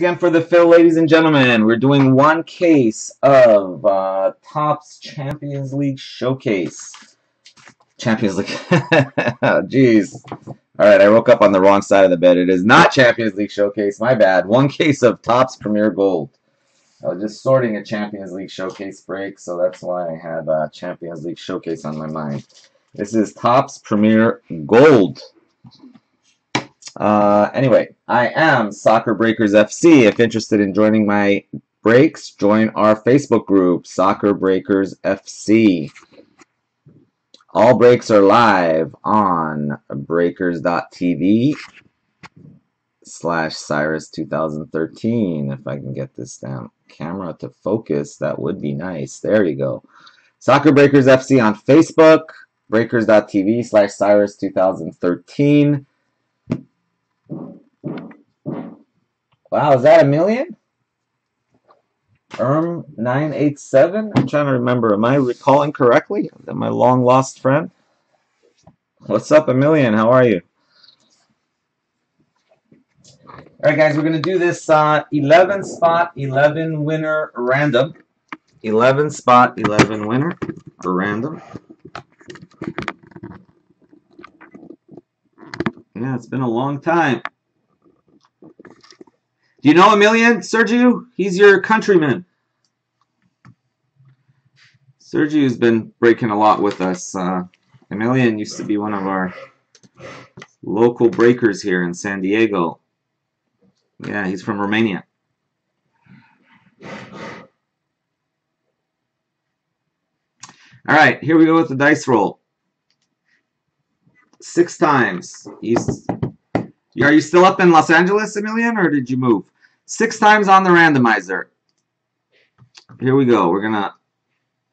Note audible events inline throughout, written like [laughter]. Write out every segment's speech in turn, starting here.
again for the fill, ladies and gentlemen. We're doing one case of uh, Topps Champions League Showcase. Champions League. [laughs] Jeez. All right, I woke up on the wrong side of the bed. It is not Champions League Showcase. My bad. One case of Topps Premier Gold. I was just sorting a Champions League Showcase break, so that's why I had uh, Champions League Showcase on my mind. This is Topps Premier Gold. Uh, anyway, I am Soccer Breakers FC. If interested in joining my breaks, join our Facebook group, Soccer Breakers FC. All breaks are live on breakers.tv slash Cyrus 2013. If I can get this damn camera to focus, that would be nice. There you go. Soccer Breakers FC on Facebook, breakers.tv slash Cyrus 2013. Wow, is that Emilian? Erm 987? I'm trying to remember. Am I recalling correctly? My long lost friend? What's up, Emilian? How are you? Alright guys, we're going to do this uh, 11 spot, 11 winner random. 11 spot, 11 winner random. Yeah, it's been a long time. Do you know Emilian, Sergio? He's your countryman. Sergio's been breaking a lot with us. Uh, Emilian used to be one of our local breakers here in San Diego. Yeah, he's from Romania. All right, here we go with the dice roll. Six times. He's are you still up in Los Angeles, Emilian, or did you move? Six times on the randomizer. Here we go. We're going to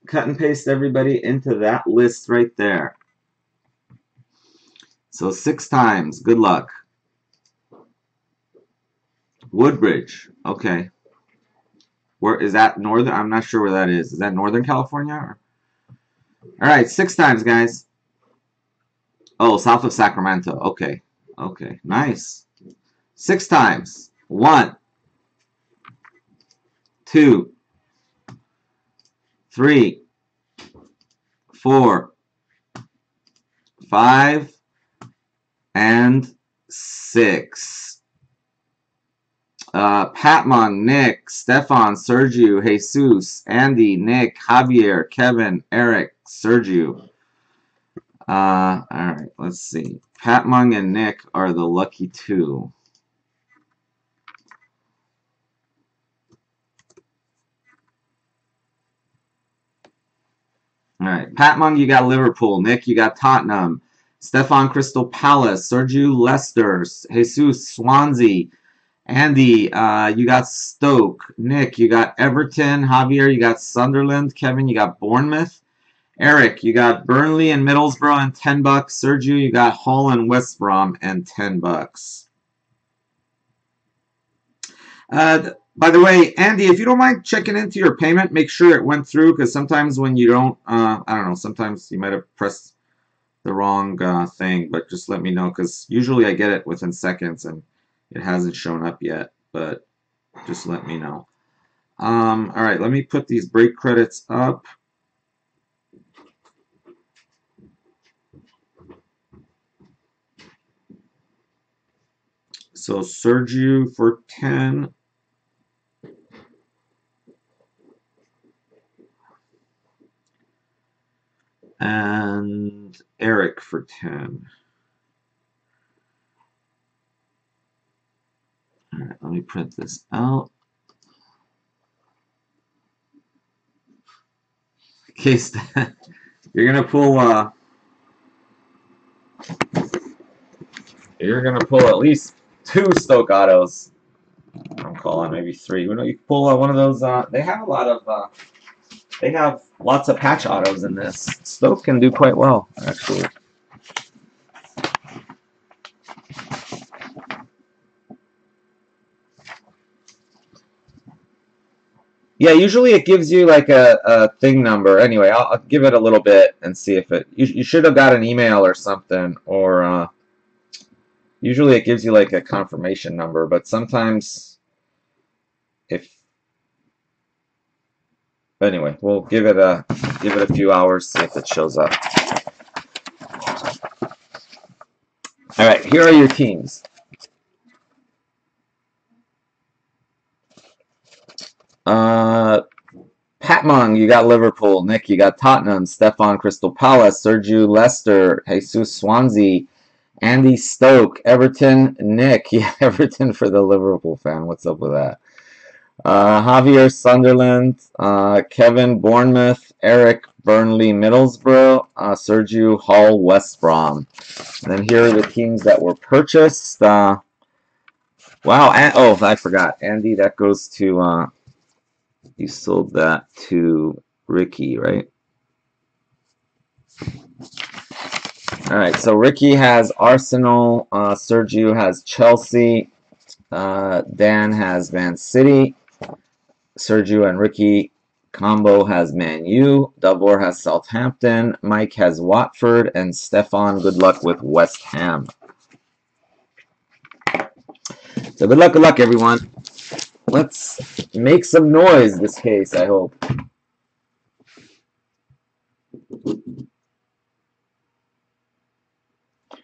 cut and paste everybody into that list right there. So six times. Good luck. Woodbridge. Okay. Where is that northern? I'm not sure where that is. Is that Northern California? Or? All right, six times, guys. Oh, south of Sacramento. Okay. Okay, nice. Six times. One, two, three, four, five, and six. Uh, Patmon, Nick, Stefan, Sergio, Jesus, Andy, Nick, Javier, Kevin, Eric, Sergio. Uh, alright, let's see. Pat Mung and Nick are the lucky two. Alright, Pat Mung, you got Liverpool. Nick, you got Tottenham. Stefan Crystal Palace. Sergio Leicester. Jesus Swansea. Andy, uh, you got Stoke. Nick, you got Everton. Javier, you got Sunderland. Kevin, you got Bournemouth. Eric, you got Burnley and Middlesbrough and 10 bucks. Sergio, you got Hull and West Brom and 10 bucks. Uh, by the way, Andy, if you don't mind checking into your payment, make sure it went through because sometimes when you don't, uh, I don't know, sometimes you might have pressed the wrong uh, thing, but just let me know because usually I get it within seconds and it hasn't shown up yet, but just let me know. Um, all right, let me put these break credits up. So Sergio for 10. And Eric for 10. All right, let me print this out. case [laughs] you're gonna pull uh you're gonna pull at least two Stoke autos. I'm calling maybe three. You know, you pull on one of those. Uh, they have a lot of. Uh, they have lots of patch autos in this. Stoke can do quite well, actually. Yeah, usually it gives you like a, a thing number. Anyway, I'll, I'll, give it a little bit and see if it. You, you should have got an email or something, or uh, Usually it gives you like a confirmation number, but sometimes if anyway, we'll give it a give it a few hours, see if it shows up. All right, here are your teams. Uh, Patmon, you got Liverpool. Nick, you got Tottenham. Stefan, Crystal Palace. Sergio, Leicester. Jesus, Swansea. Andy Stoke, Everton, Nick, [laughs] yeah, Everton for the Liverpool fan. What's up with that? Uh, Javier Sunderland, uh, Kevin Bournemouth, Eric Burnley Middlesbrough, uh, Sergio Hull West Brom. And then here are the teams that were purchased. Uh, wow, and, oh, I forgot. Andy, that goes to, uh, you sold that to Ricky, right? All right, so Ricky has Arsenal, uh, Sergio has Chelsea, uh, Dan has Man City, Sergio and Ricky combo has Man U, Davor has Southampton, Mike has Watford, and Stefan, good luck with West Ham. So good luck, good luck, everyone. Let's make some noise this case, I hope.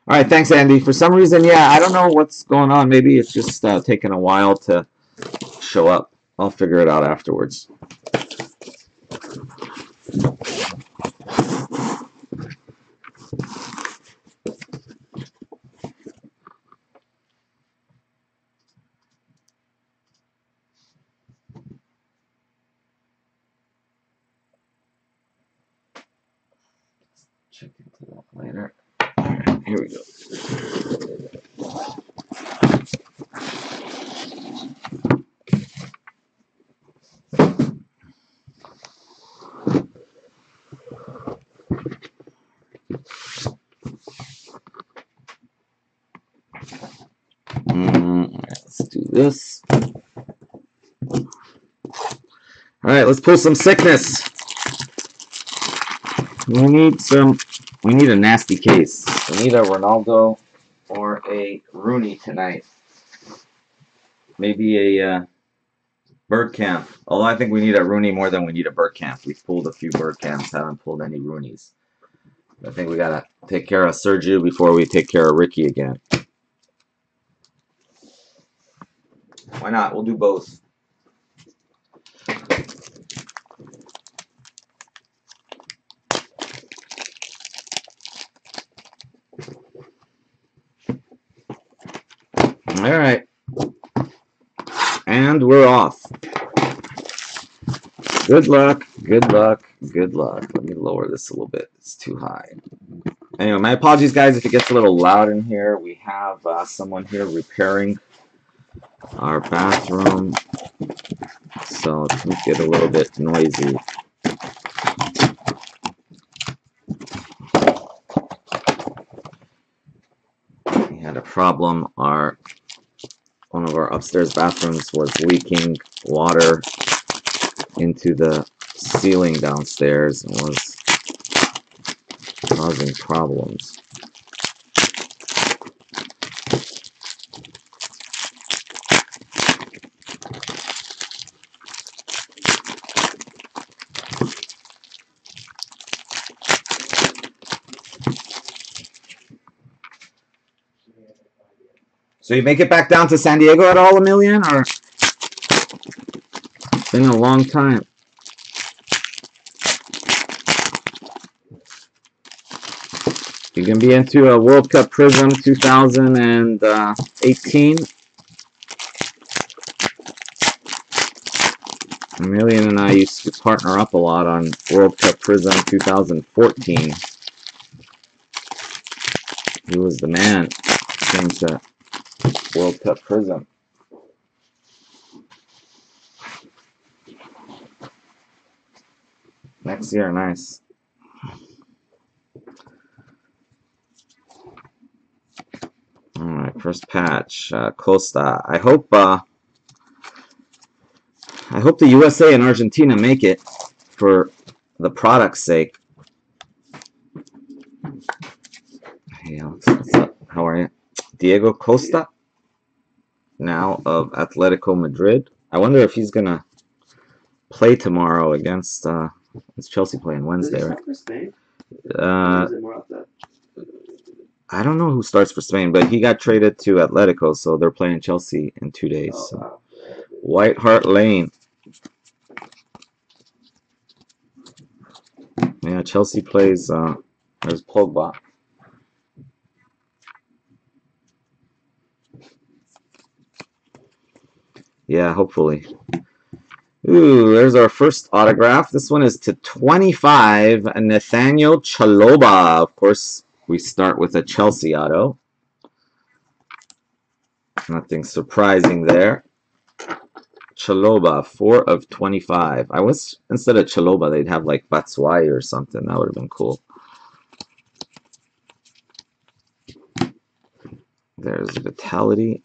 All right, thanks, Andy. For some reason, yeah, I don't know what's going on. Maybe it's just uh, taking a while to show up. I'll figure it out afterwards. Check into that later. Here we go. Mm, let's do this. All right, let's pull some sickness. We need some. We need a nasty case. We need a Ronaldo or a Rooney tonight. Maybe a uh, Bergkamp. Although I think we need a Rooney more than we need a Bergkamp. We've pulled a few Bergkamps, haven't pulled any Rooneys. I think we gotta take care of Sergio before we take care of Ricky again. Why not? We'll do both. All right. And we're off. Good luck. Good luck. Good luck. Let me lower this a little bit. It's too high. Anyway, my apologies, guys, if it gets a little loud in here. We have uh, someone here repairing our bathroom, so it can get a little bit noisy. We had a problem. Our one of our upstairs bathrooms was leaking water into the ceiling downstairs and was causing problems. You make it back down to San Diego at all, Emilian, or it's been a long time. You can be into a World Cup Prism 2018. Emilian and I used to partner up a lot on World Cup Prism 2014. He was the man. Came to World Cup Prism. Next year, nice. Alright, first patch. Uh, Costa. I hope uh, I hope the USA and Argentina make it for the product's sake. Hey, Alex, what's up? How are you? Diego Costa, now of Atletico Madrid. I wonder if he's gonna play tomorrow against. Uh, it's Chelsea playing Wednesday, right? for Uh, Or is it more out that? I don't know who starts for Spain, but he got traded to Atletico, so they're playing Chelsea in two days. Oh, so. wow. White Hart Lane. Yeah, Chelsea plays. Uh, there's Pogba. Yeah, hopefully. Ooh, there's our first autograph. This one is to 25, Nathaniel Chalobah. Of course, we start with a Chelsea auto. Nothing surprising there. Chalobah, 4 of 25. I wish instead of Chalobah, they'd have like Batshuayi or something. That would have been cool. There's Vitality.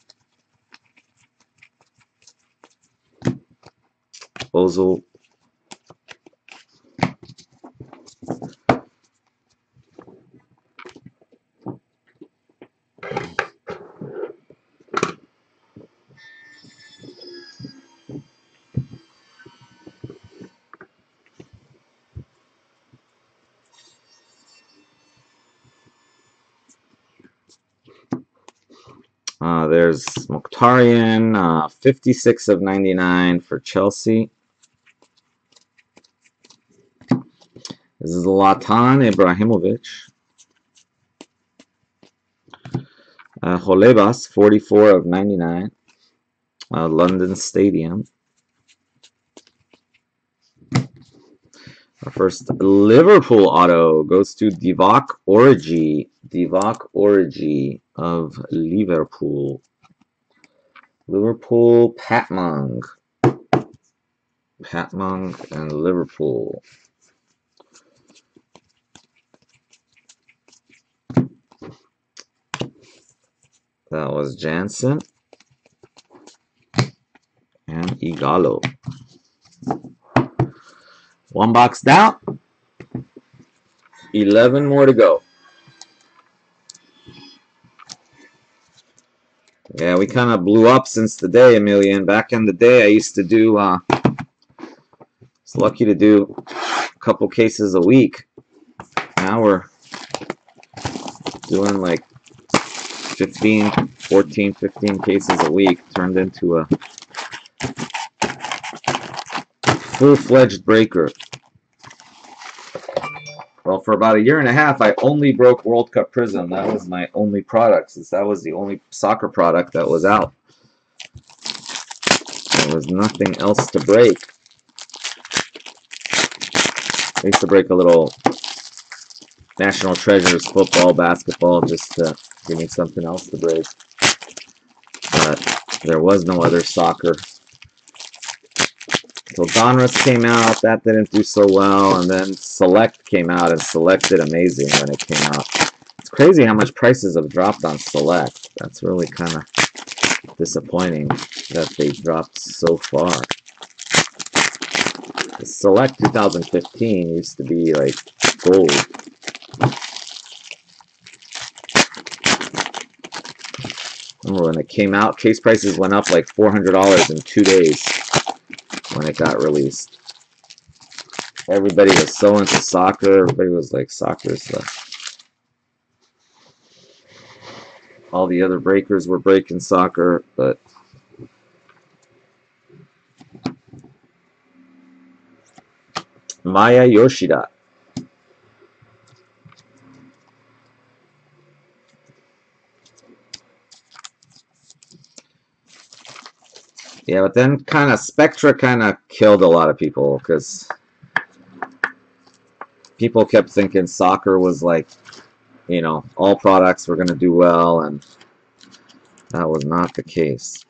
Ozil. Uh, there's Mkhitaryan, uh, 56 of 99 for Chelsea. This is Zlatan Ibrahimovic. Uh, Holebas, 44 of 99. Uh, London Stadium. Our first Liverpool auto goes to Divock Origi. Divock Origi of Liverpool. Liverpool Patmong. Patmong and Liverpool. That was Janssen. And Ighalo. One box down. 11 more to go. Yeah, we kind of blew up since the day, Emilian. Back in the day, I used to do, uh, was lucky to do a couple cases a week. Now we're doing like 15, 14, 15 cases a week. Turned into a full-fledged breaker. Well, for about a year and a half, I only broke World Cup Prism. That was my only product, since that was the only soccer product that was out. There was nothing else to break. I used to break a little National Treasures football, basketball, just to give me something else to break. But there was no other soccer. So Donruss came out, that didn't do so well, and then Select came out, and Select did amazing when it came out. It's crazy how much prices have dropped on Select. That's really kind of disappointing that they dropped so far. Select 2015 used to be like gold. Remember when it came out, case prices went up like $400 in two days when it got released. Everybody was so into soccer. Everybody was like, soccer the... All the other breakers were breaking soccer, but... Maya Yoshida. Yeah, but then kind of Spectra kind of killed a lot of people because people kept thinking soccer was like, you know, all products were going to do well, and that was not the case.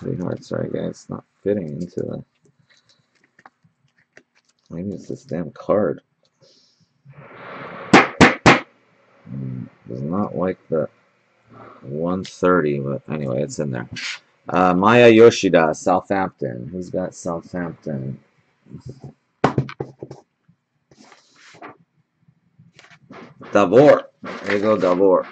Pretty hard. Sorry, guys. It's not fitting into the. Maybe it's this damn card. Does not like the 130, but anyway, it's in there. Uh, Maya Yoshida, Southampton. Who's got Southampton? Davor. There you go, Davor.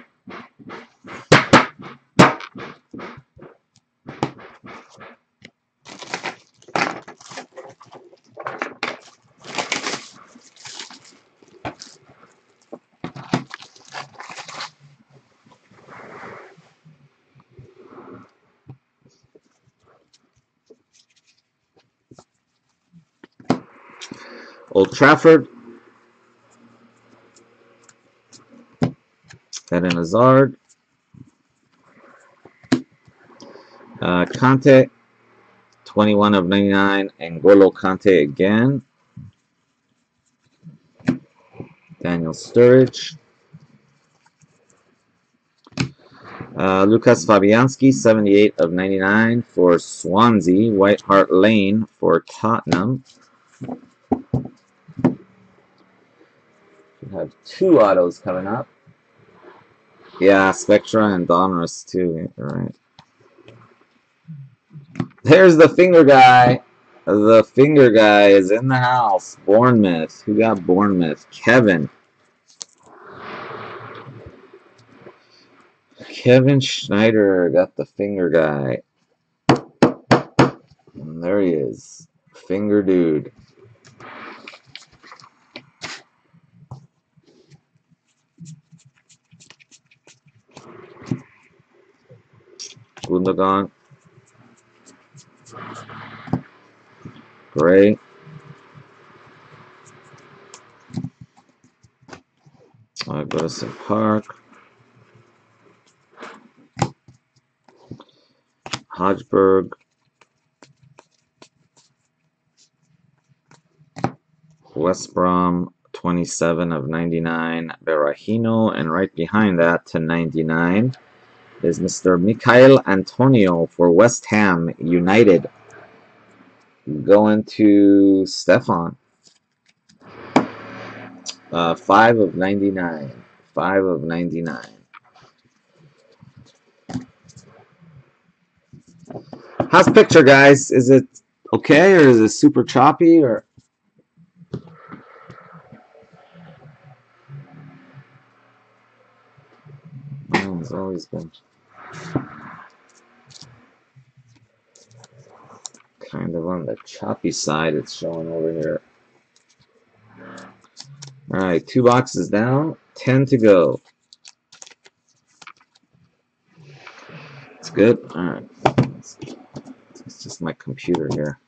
Old Trafford. Eden Hazard. Uh, Kante, 21 of 99. N'Golo Kante again. Daniel Sturridge. Uh, Lucas Fabianski, 78 of 99 for Swansea. White Hart Lane for Tottenham. We have two autos coming up. Yeah, Spectra and Donruss too. Right. There's the finger guy. The finger guy is in the house. Bournemouth. Who got Bournemouth? Kevin. Kevin Schneider got the finger guy. And there he is. Finger dude. Gundogan. Great. I go to St. Park. Hojbjerg. West Brom, 27 of 99. Berahino, and right behind that to 99 is Mr. Michail Antonio for West Ham United. Going to Stefan. Uh, 5 of 99. 5 of 99. How's picture, guys? Is it okay or is it super choppy or? It's always been kind of on the choppy side. It's showing over here. All right, two boxes down, 10 to go. It's good. All right. It's just my computer here.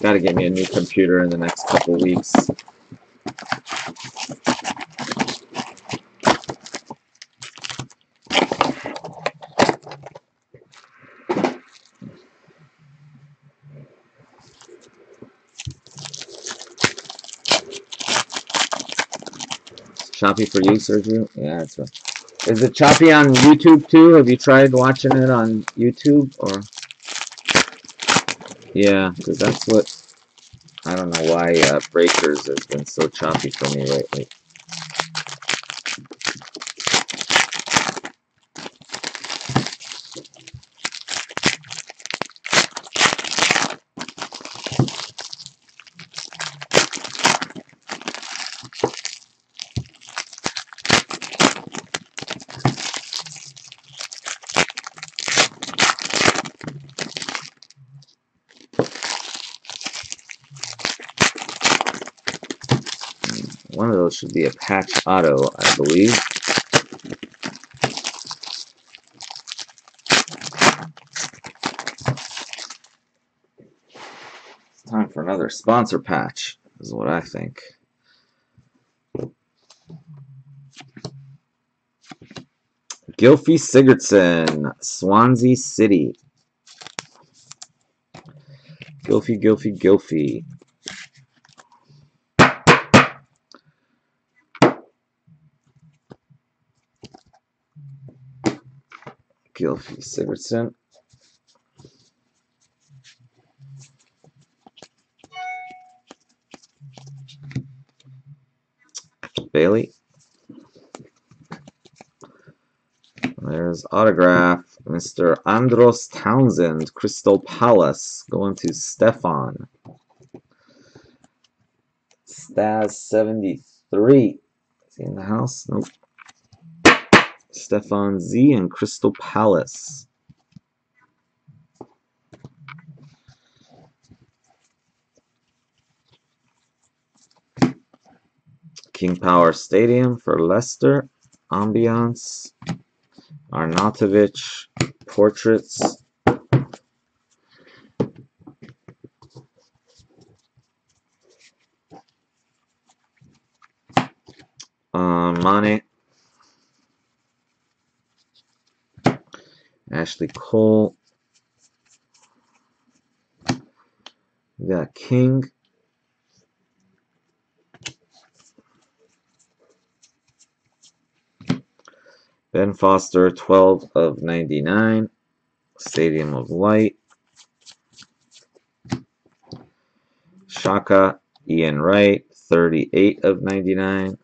Got to get me a new computer in the next couple weeks. Choppy for you, Sergio? Yeah, that's right. Is it choppy on YouTube too? Have you tried watching it on YouTube or? Yeah, because that's what I don't know why uh, Breakers has been so choppy for me lately. Should be a patch auto, I believe. It's time for another sponsor patch, is what I think. Gylfi Sigurdsson, Swansea City. Gylfi, Gylfi, Gylfi. Gylfi Sigurdsson. Bailey. There's autograph, Mr. Andros Townsend, Crystal Palace, going to Stefan. Staz 73. Is he in the house? Nope. Stefan Z and Crystal Palace. King Power Stadium for Leicester. Ambiance. Arnautovic. Portraits. Um, Mane. Ashley Cole. We got King. Ben Foster, 12 of 99. Stadium of Light. Xhaka, Ian Wright, 38 of 99.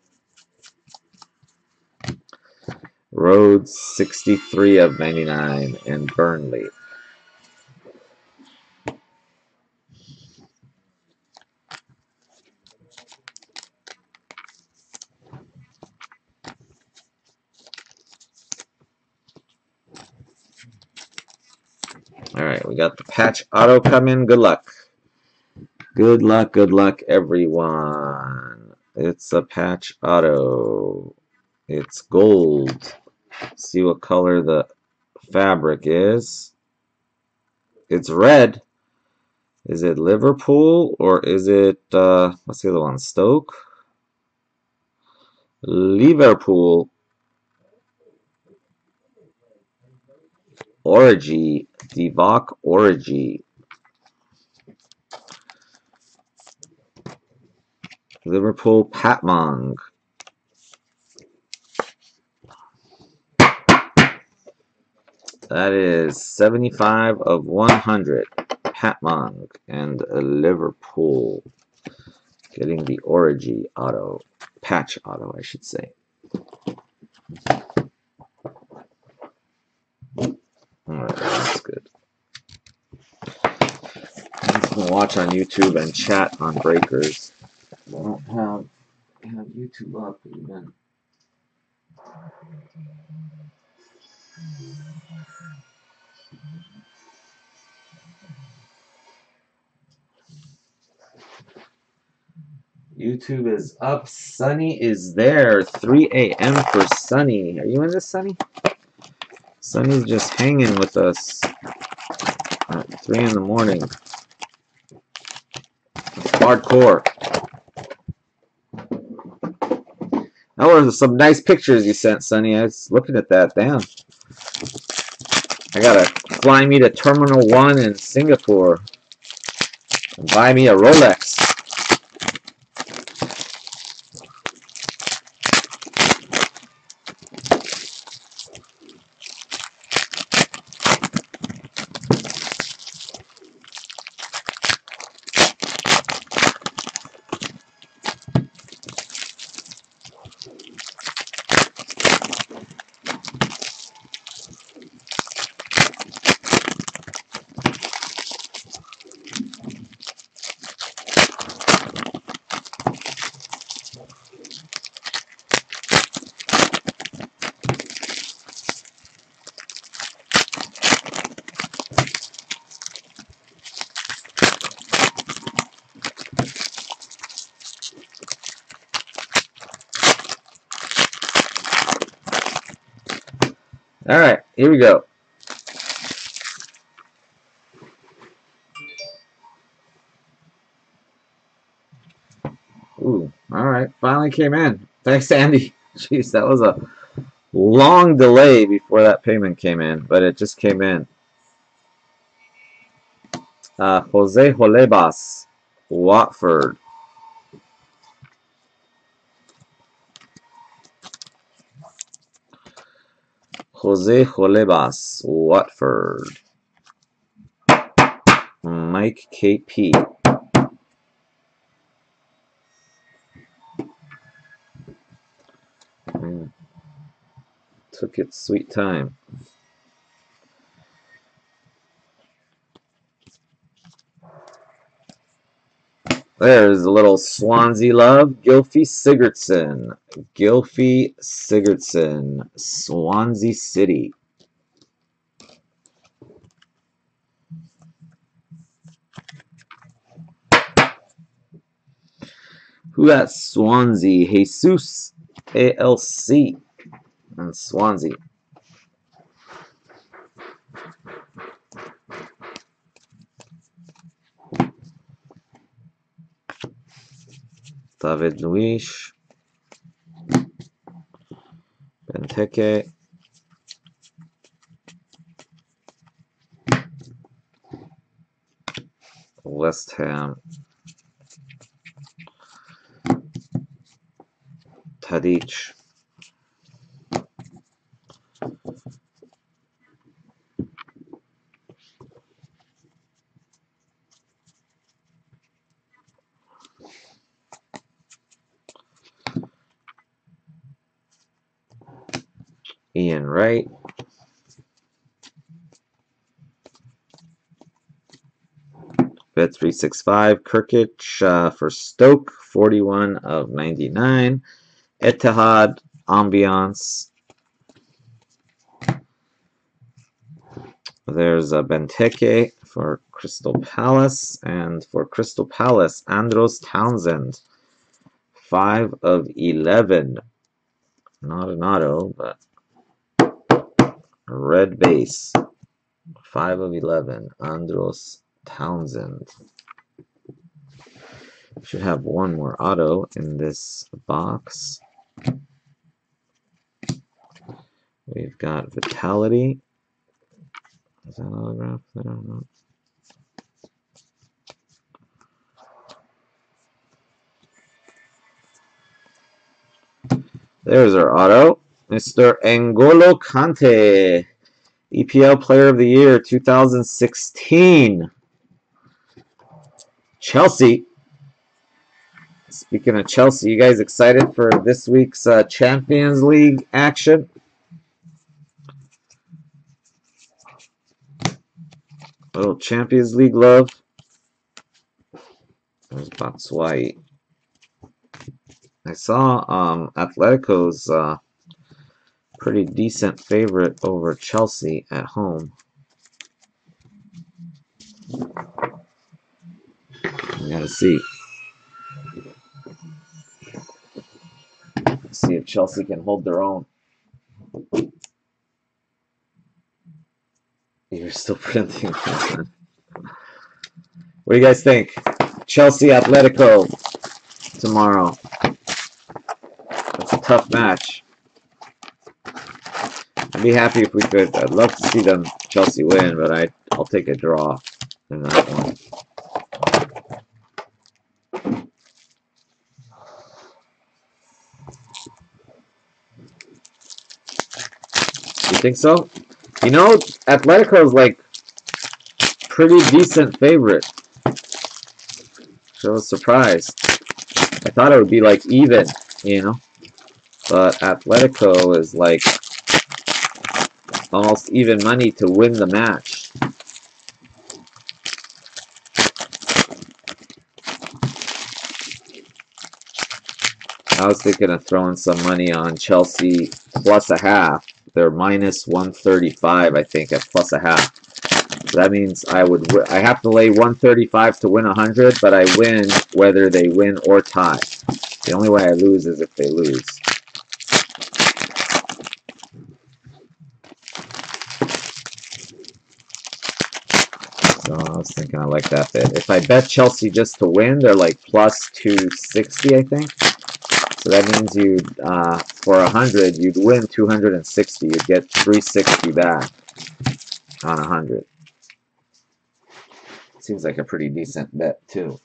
Rhodes, 63 of 99. And Burnley. Alright, we got the patch auto coming. Good luck. Good luck, good luck, everyone. It's a patch auto. It's gold. See what color the fabric is. It's red. Is it Liverpool or is it, uh, what's the other one? Stoke? Liverpool. Origi. Divock Origi. Liverpool Patmong. That is 75 of 100. Patmong and Liverpool getting the Origi auto. Patch auto, I should say. Alright, that's good. I'm watch on YouTube and chat on breakers. I don't have, have YouTube up even. YouTube is up. Sunny is there. 3 a.m. for Sunny. Are you in this, Sunny? Sunny's just hanging with us at 3 in the morning. Hardcore. That were some nice pictures you sent, Sunny. I was looking at that. Damn. I gotta fly me to Terminal 1 in Singapore and buy me a Rolex. All right, here we go. Ooh, all right, finally came in. Thanks, Andy. [laughs] Jeez, that was a long delay before that payment came in, but it just came in. Uh, Jose Holebas, Watford. Jose Holebas, Watford. Mike KP. Mm. Took its sweet time. There's a little Swansea love. Gylfi Sigurdsson. Gylfi Sigurdsson. Swansea City. Who got Swansea? Jesus ALC and Swansea. David Luiz, Benteke, West Ham, Tadic. Ian Wright. Bet 365, Krkic uh, for Stoke, 41 of 99. Etihad, Ambiance. There's a Benteke for Crystal Palace, and for Crystal Palace, Andros Townsend, 5 of 11. Not an auto, but Red base. 5 of 11. Andros Townsend. Should have one more auto in this box. We've got Vitality. Is that autograph? I don't know. There's our auto. Mr. N'Golo Kante, EPL Player of the Year 2016. Chelsea. Speaking of Chelsea, you guys excited for this week's uh, Champions League action? Little Champions League love. There's Batshuayi. I saw um, Atletico's uh, pretty decent favorite over Chelsea at home. We gotta see. See if Chelsea can hold their own. You're still [laughs] printing. what do you guys think? Chelsea Atletico tomorrow. That's a tough match. I'd be happy if we could. I'd love to see them Chelsea win, but I I'll take a draw in that one. You think so? You know, Atletico is like pretty decent favorite. So I was surprised. I thought it would be like even, you know. But Atletico is like almost even money to win the match. I was thinking of throwing some money on Chelsea plus a half. They're minus 135, I think, at plus a half. So that means I would I have to lay 135 to win 100, but I win whether they win or tie. The only way I lose is if they lose. So I thinking I like that bit. If I bet Chelsea just to win, they're like plus 260, I think. So that means you, uh, for 100, you'd win 260. You'd get 360 back on 100. Seems like a pretty decent bet, too.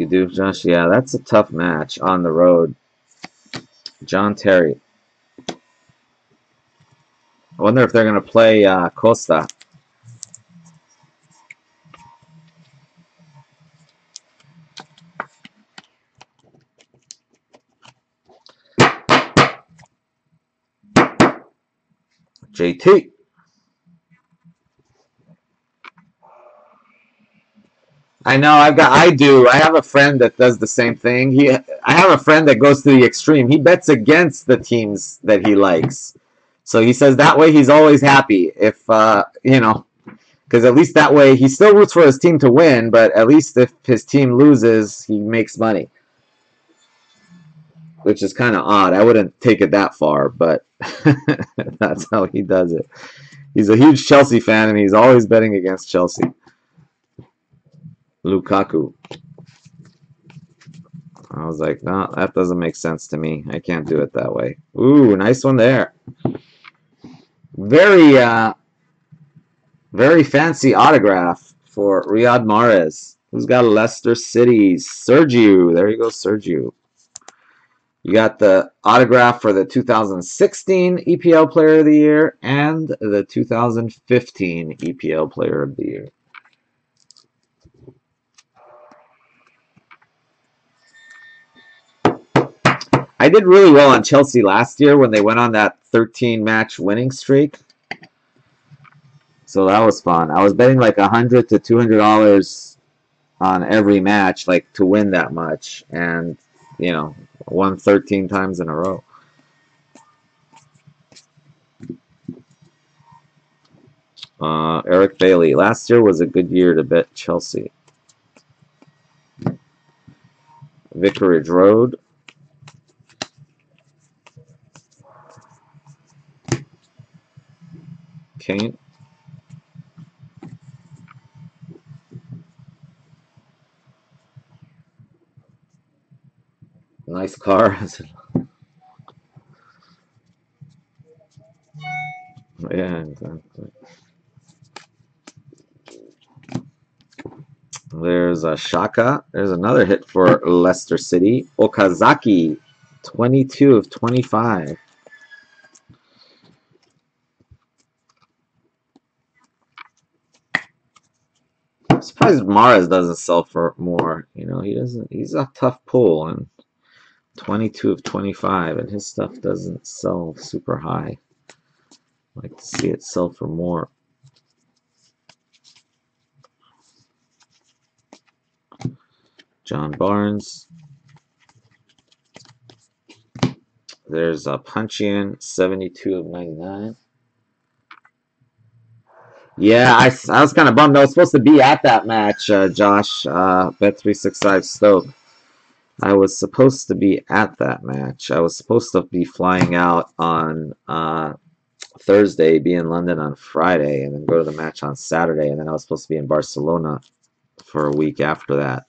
You do, Josh? Yeah, that's a tough match on the road. John Terry. I wonder if they're going to play uh, Costa. JT. I know I've got I do. I have a friend that does the same thing. He I have a friend that goes to the extreme. He bets against the teams that he likes. So he says that way he's always happy if uh, you know because at least that way he still roots for his team to win, but at least if his team loses, he makes money. Which is kind of odd. I wouldn't take it that far, but [laughs] that's how he does it. He's a huge Chelsea fan, and he's always betting against Chelsea. Lukaku. I was like, no, that doesn't make sense to me. I can't do it that way. Ooh, nice one there. Very, uh, very fancy autograph for Riyad Mahrez. Who's got Leicester City? Sergio. There you go, Sergio. You got the autograph for the 2016 EPL Player of the Year and the 2015 EPL Player of the Year. I did really well on Chelsea last year when they went on that 13 match winning streak. So that was fun. I was betting like a hundred to two hundred dollars on every match, like to win that much, and you know, won 13 times in a row. Uh, Eric Bailly. Last year was a good year to bet Chelsea. Vicarage Road. Nice car. [laughs] yeah, exactly. There's a Xhaka. There's another hit for Leicester City. Okazaki, 22 of 25. I'm surprised Mahrez doesn't sell for more. You know, he doesn't. He's a tough pull, and 22 of 25, and his stuff doesn't sell super high. I'd like to see it sell for more. John Barnes. There's a Puncheon, 72 of 99. Yeah, I, I was kind of bummed. I was supposed to be at that match, uh, Josh, uh, Bet365 Stoke. I was supposed to be at that match. I was supposed to be flying out on uh, Thursday, be in London on Friday, and then go to the match on Saturday. And then I was supposed to be in Barcelona for a week after that.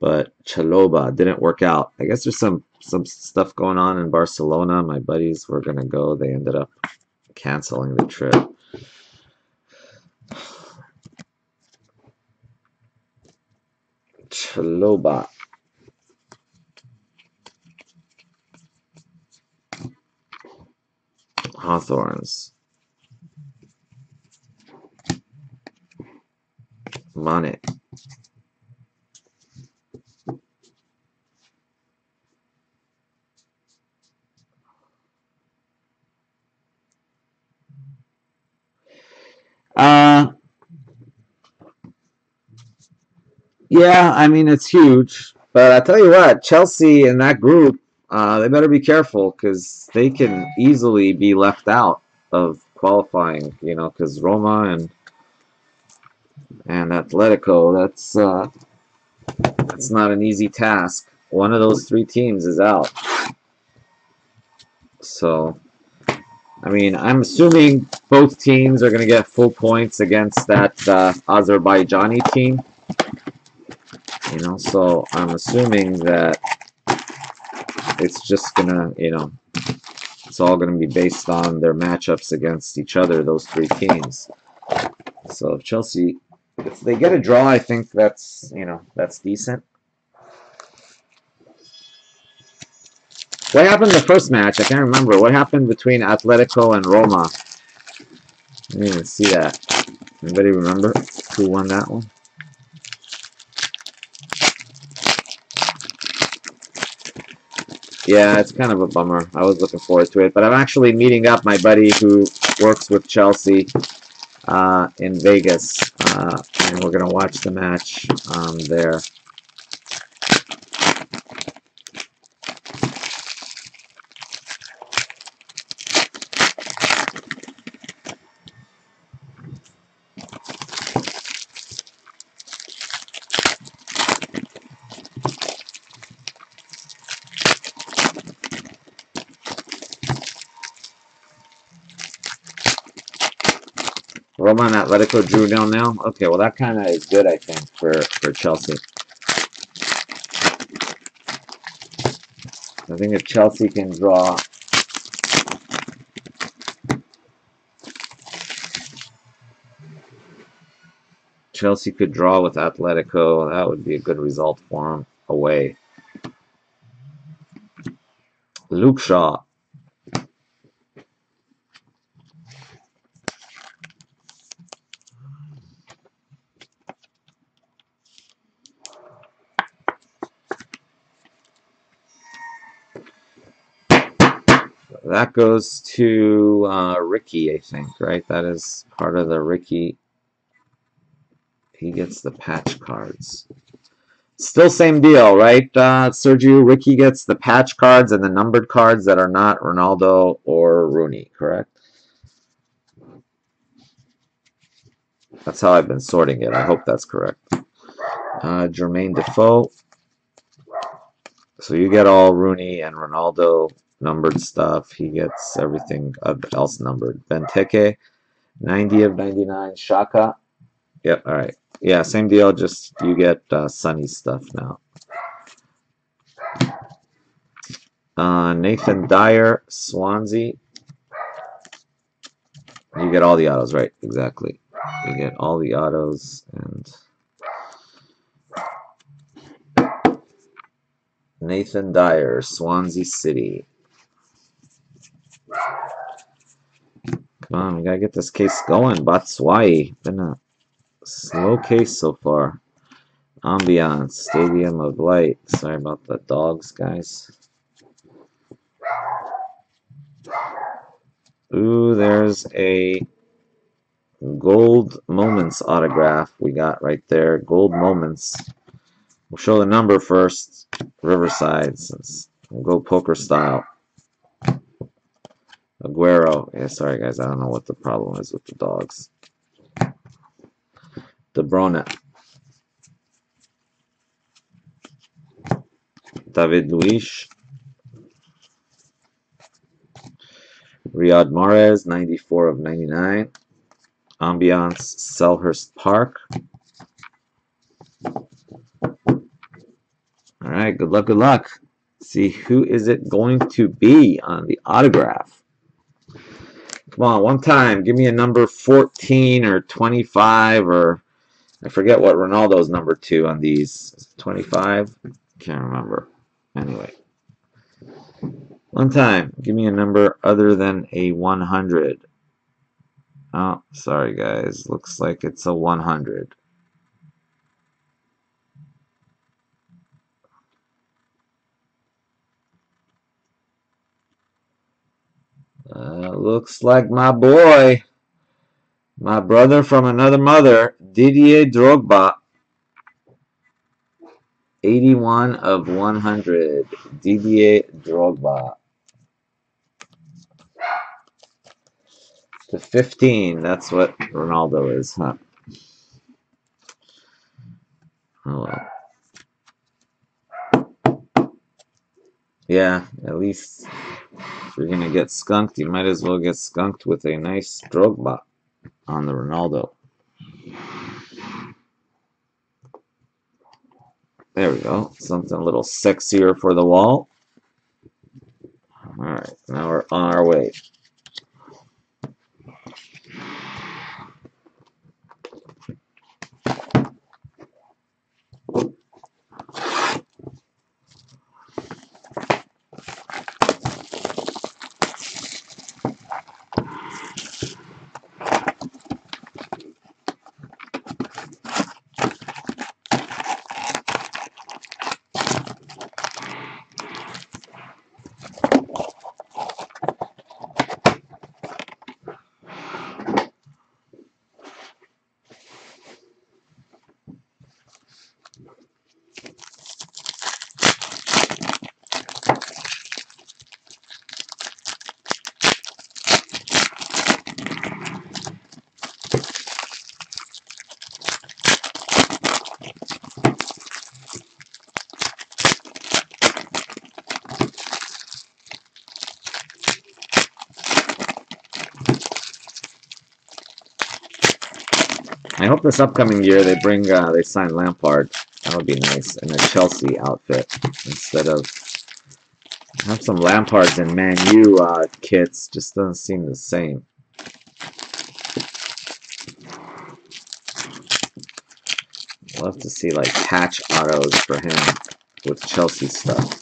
But Chalobah didn't work out. I guess there's some some stuff going on in Barcelona. My buddies were gonna go. They ended up canceling the trip. Chalobah. Hawthorns. Money. Uh, yeah, I mean, it's huge. But I tell you what, Chelsea in that group, uh, they better be careful because they can easily be left out of qualifying, you know, because Roma and and Atletico, that's uh, that's not an easy task. One of those three teams is out. So, I mean, I'm assuming both teams are going to get full points against that uh, Azerbaijani team. You know, so I'm assuming that it's just gonna, you know, it's all gonna be based on their matchups against each other, those three teams. So if Chelsea, if they get a draw, I think that's, you know, that's decent. What happened in the first match? I can't remember. What happened between Atletico and Roma? I didn't even see that. Anybody remember who won that one? Yeah, it's kind of a bummer. I was looking forward to it, but I'm actually meeting up my buddy who works with Chelsea uh, in Vegas, uh, and we're gonna watch the match um, there. Atletico drew down now. Okay, well that kind of is good, I think, for for Chelsea. I think if Chelsea can draw Chelsea could draw with Atletico, that would be a good result for them away. Luke Shaw. That goes to uh, Ricky, I think, right? That is part of the Ricky. He gets the patch cards. Still same deal, right, uh, Sergio? Ricky gets the patch cards and the numbered cards that are not Ronaldo or Rooney, correct? That's how I've been sorting it. I hope that's correct. Uh, Jermaine Defoe. So you get all Rooney and Ronaldo numbered stuff. He gets everything else numbered. Benteke, 90 of 99. Xhaka. Yep, all right. Yeah, same deal, just you get uh, Sunny stuff now. Uh, Nathan Dyer, Swansea. You get all the autos, right? Exactly. You get all the autos and Nathan Dyer, Swansea City. Come on, we gotta get this case going. Batshuayi. Been a slow case so far. Ambiance, Stadium of Light. Sorry about the dogs, guys. Ooh, there's a Gold Moments autograph we got right there. Gold Moments. We'll show the number first. Riverside, since we'll go poker style. Aguero. Yeah, sorry guys, I don't know what the problem is with the dogs. De Bruyne. David Luiz. Riyad Mahrez, 94 of 99. Ambiance, Selhurst Park. All right, good luck, good luck. See who is it going to be on the autograph. Come on, one time. Give me a number 14 or 25 or I forget what Ronaldo's number two on these. 25? Can't remember. Anyway. One time. Give me a number other than a 100. Oh, sorry guys. Looks like it's a 100. Uh, looks like my boy, my brother from another mother, Didier Drogba. 81 of 100, Didier Drogba. To 15, that's what Ronaldo is, huh? Oh well. Yeah, at least if you're going to get skunked, you might as well get skunked with a nice Drogba on the Ronaldo. There we go. Something a little sexier for the wall. Alright, now we're on our way. I hope this upcoming year they bring uh, they sign Lampard. That would be nice in a Chelsea outfit instead of have some Lampards and Man U uh, kits. Just doesn't seem the same. Love to see like patch autos for him with Chelsea stuff.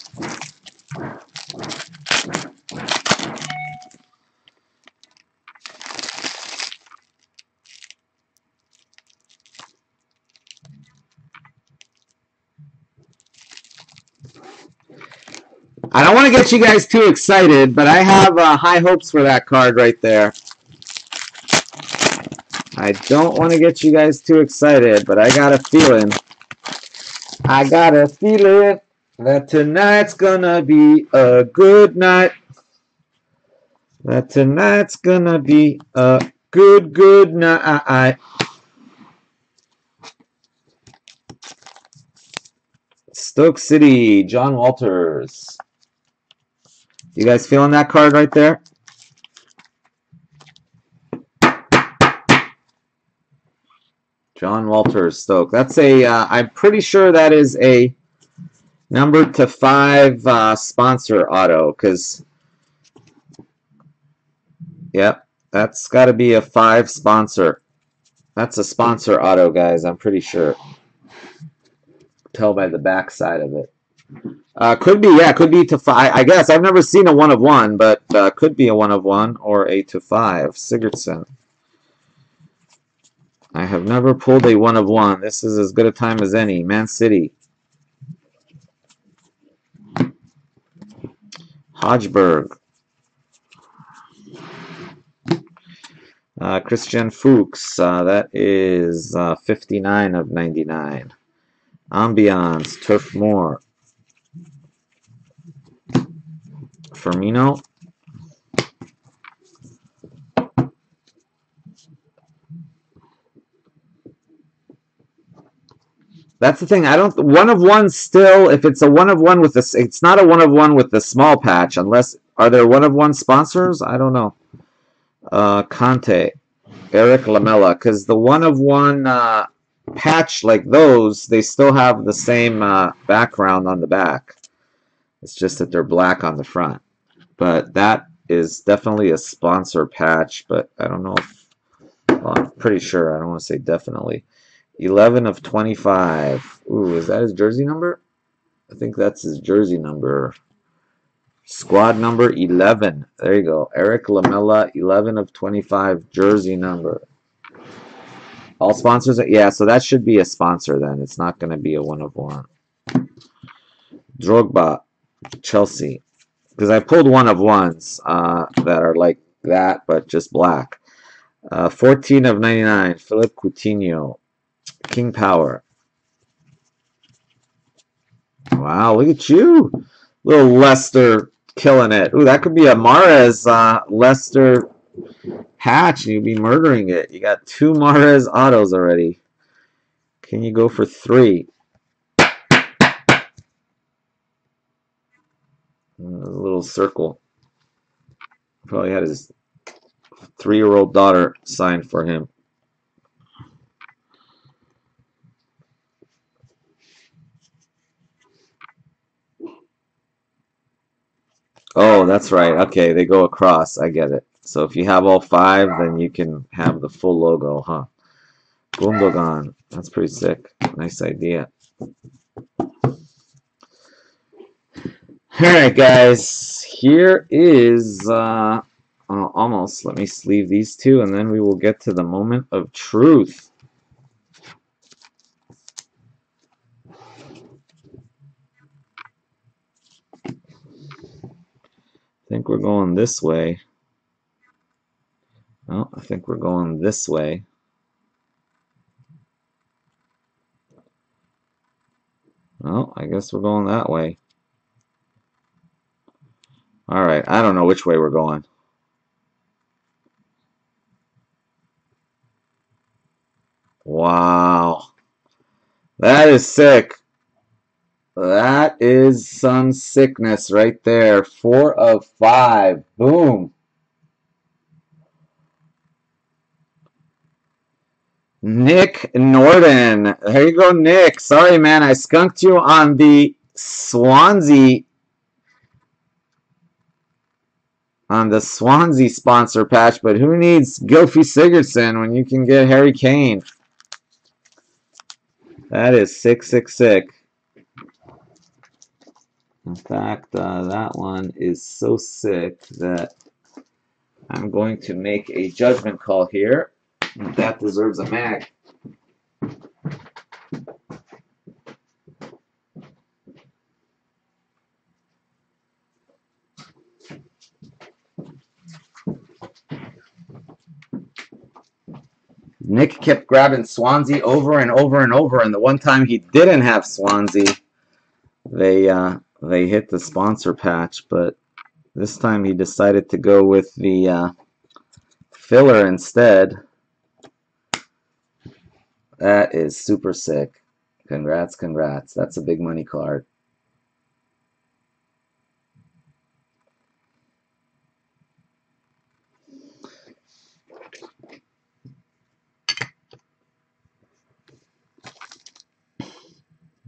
To get you guys too excited, but I have uh, high hopes for that card right there. I don't want to get you guys too excited, but I got a feeling. I got a feeling that tonight's gonna be a good night. That tonight's gonna be a good, good night. Stoke City, Jon Walters. You guys feeling that card right there? Jon Walters Stoke. That's a. am uh, pretty sure that is a number to five uh, sponsor auto because, yep, that's got to be a five sponsor. That's a sponsor auto, guys. I'm pretty sure. Tell by the back side of it. Uh, could be, yeah, could be to five. I guess I've never seen a one of one, but uh, could be a one of one or a to five. Sigurdsson. I have never pulled a one of one. This is as good a time as any. Man City. Hojbjerg. Uh, Christian Fuchs. Uh, that is uh, 59 of 99. Ambiance. Turf Moor. Firmino. That's the thing. I don't. One of one still. If it's a one of one with this, it's not a one of one with the small patch. Unless are there one of one sponsors? I don't know. Uh, Conte, Eric Lamela, because the one of one uh, patch like those, they still have the same uh, background on the back. It's just that they're black on the front. But that is definitely a sponsor patch. But I don't know if. Well, I'm pretty sure. I don't want to say definitely. 11 of 25. Ooh, is that his jersey number? I think that's his jersey number. Squad number 11. There you go. Eric Lamela, 11 of 25 jersey number. All sponsors? Yeah, so that should be a sponsor then. It's not going to be a one of one. Drogba, Chelsea. Because I pulled one of ones uh, that are like that, but just black. Uh, 14 of 99, Philip Coutinho. King Power. Wow, look at you. Little Lester killing it. Ooh, that could be a Mahrez uh, Leicester patch, and you'd be murdering it. You got two Mahrez autos already. Can you go for three? Little circle. Probably had his three-year-old daughter sign for him. Oh, that's right. Okay, they go across. I get it. So if you have all five, then you can have the full logo, huh? Gundogan. That's pretty sick. Nice idea. Alright, guys. Here is... Uh, oh, almost. Let me sleeve these two, and then we will get to the moment of truth. I think we're going this way. Well, I think we're going this way. Well, I guess we're going that way. Alright, I don't know which way we're going. Wow. That is sick. That is some sickness right there. Four of five. Boom. Nick Norden. There you go, Nick. Sorry, man. I skunked you on the Swansea on the Swansea sponsor patch, but who needs Gylfi Sigurdsson when you can get Harry Kane? That is sick, sick, sick. In fact, uh, that one is so sick that I'm going to make a judgment call here. That deserves a mag. Nick kept grabbing Swansea over and over and over, and the one time he didn't have Swansea, they uh, they hit the sponsor patch, but this time he decided to go with the uh, filler instead. That is super sick. Congrats, congrats. That's a big money card.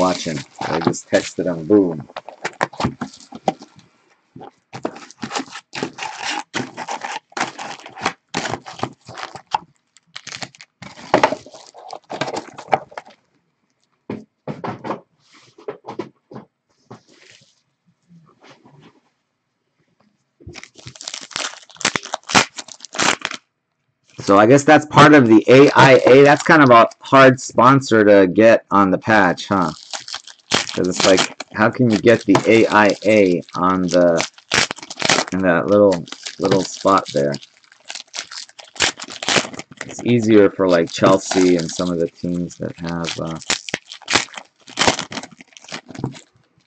watching. I just texted him, boom. So I guess that's part of the AIA. That's kind of a hard sponsor to get on the patch, huh? Because it's like, how can you get the AIA on the in that little little spot there? It's easier for like Chelsea and some of the teams that have uh,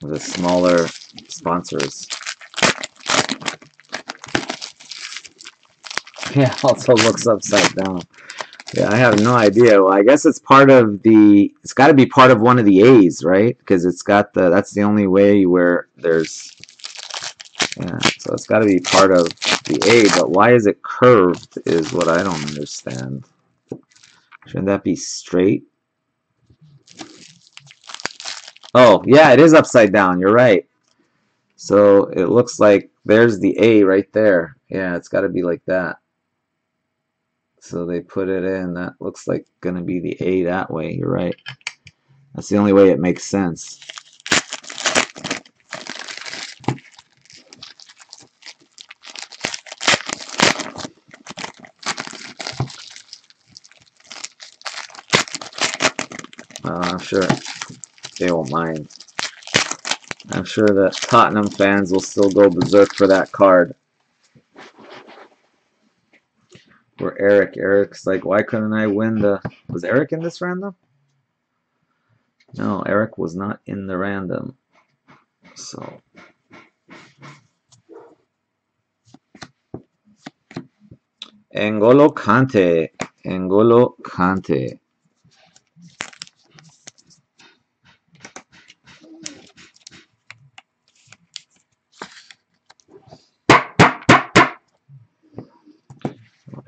the smaller sponsors. [laughs] Yeah, also looks upside down. Yeah, I have no idea. Well, I guess it's part of the. It's got to be part of one of the A's, right? Because it's got the. That's the only way where there's. Yeah, so it's got to be part of the A. But why is it curved? Is what I don't understand. Shouldn't that be straight? Oh, yeah, it is upside down. You're right. So it looks like there's the A right there. Yeah, it's got to be like that. So they put it in. That looks like going to be the A that way. You're right. That's the only way it makes sense. Well, I'm sure they won't mind. I'm sure that Tottenham fans will still go berserk for that card. For Eric, Eric's like, why couldn't I win the... Was Eric in this random? No, Eric was not in the random. So... N'Golo Kante. N'Golo Kante.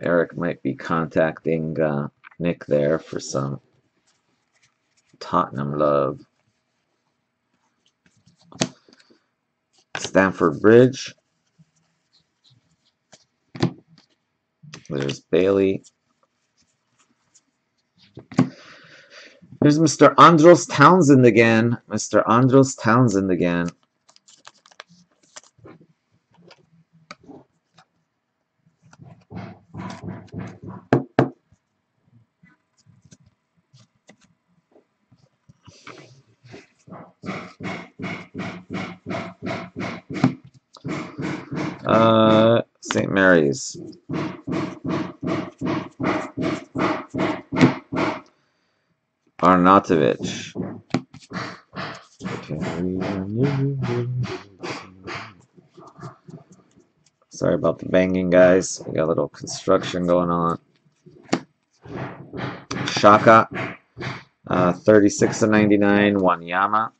Eric might be contacting uh, Nick there for some Tottenham love. Stamford Bridge. There's Bailly. There's Mr. Andros Townsend again. Mr. Andros Townsend again. Uh, St. Mary's. Arnautovic. Sorry about the banging, guys. We got a little construction going on. Xhaka, uh, 36 to 99, Wanyama.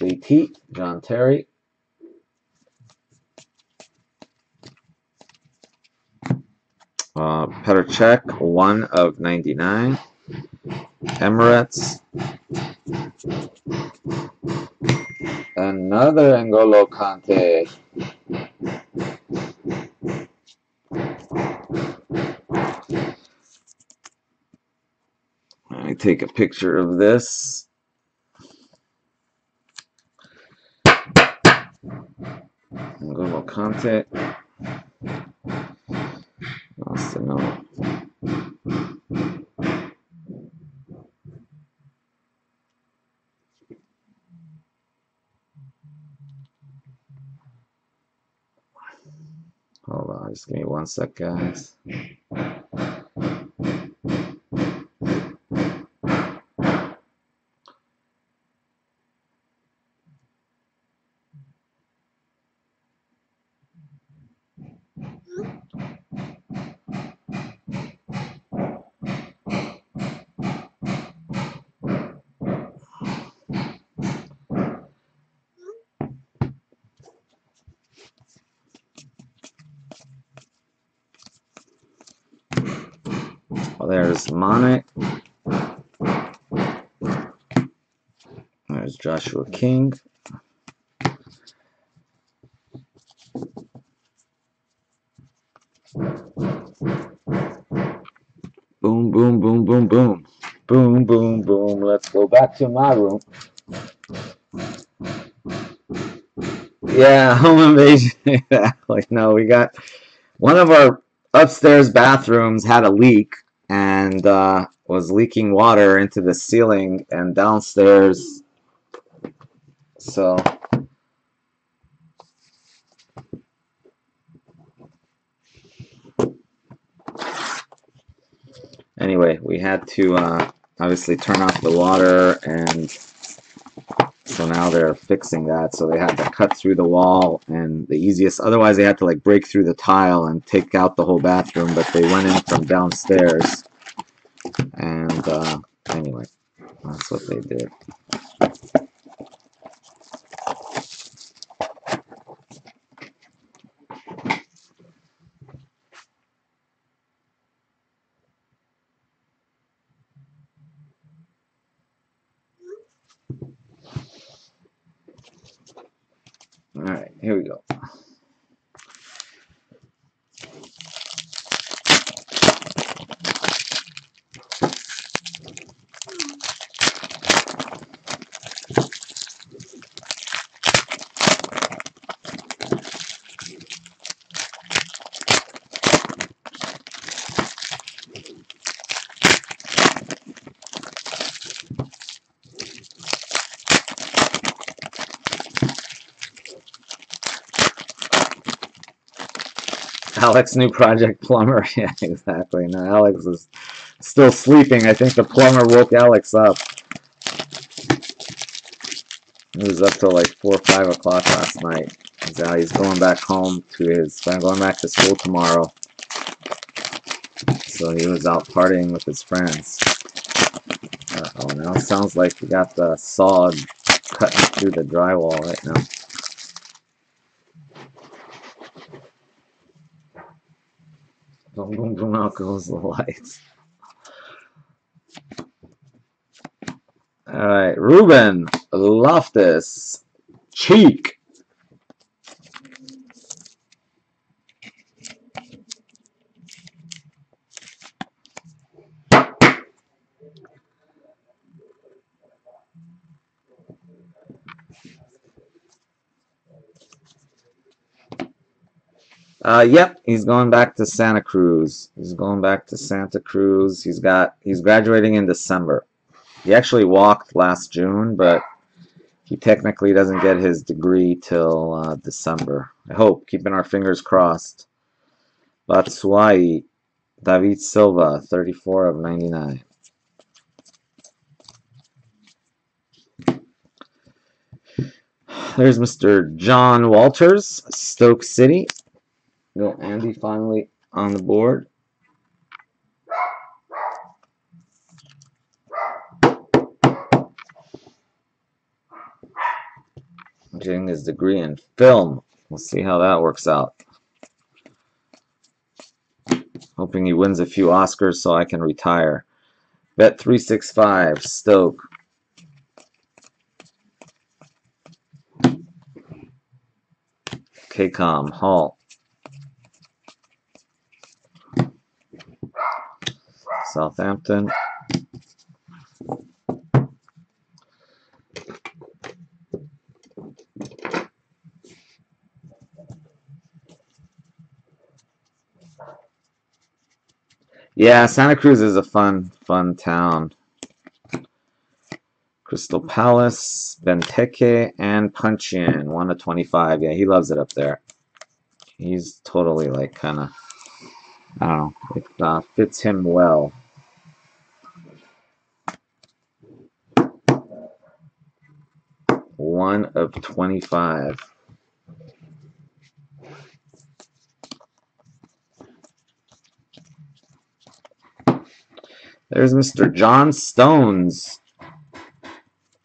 JT, John Terry. Uh, Petr 1 of 99. Emirates. Another N'Golo Kante. Let me take a picture of this. N'Golo Kante. The note. Hold on, just give me one sec, Oh, there's Joshua King. Boom, boom, boom, boom, boom. Boom, boom, boom. Let's go back to my room. Yeah, [laughs] home invasion. [laughs] like, No, we got one of our upstairs bathrooms had a leak and uh, was leaking water into the ceiling and downstairs. So anyway, we had to uh, obviously turn off the water and so now they're fixing that. So they had to cut through the wall and the easiest otherwise they had to like break through the tile and take out the whole bathroom but they went in from downstairs. And uh, anyway that's what they did all right here we go Alex new project plumber. [laughs] Yeah exactly. No Alex is still sleeping. I think the plumber woke Alex up. He was up till like four or five o'clock last night. He's, he's going back home to his going back to school tomorrow. So he was out partying with his friends. Uh oh now sounds like we got the saw cutting through the drywall right now Boom, boom, boom, out goes [laughs] the lights. Alright, Ruben Loftus. Cheek. Uh, yep, he's going back to Santa Cruz. He's going back to Santa Cruz. He's got he's graduating in December. He actually walked last June, but he technically doesn't get his degree till uh, December. I hope, keeping our fingers crossed. Batshuayi, David Silva, 34 of 99. There's Mr. Jon Walters, Stoke City. Go Andy finally on the board. Getting his degree in film. We'll see how that works out. Hoping he wins a few Oscars so I can retire. Bet 365, Stoke. KCOM, Hull. Southampton. Yeah, Santa Cruz is a fun, fun town. Crystal Palace, Benteke, and Puncheon. 1 to 25. Yeah, he loves it up there. He's totally like kind of, I don't know, it uh, fits him well. One of 25. There's Mr. John Stones.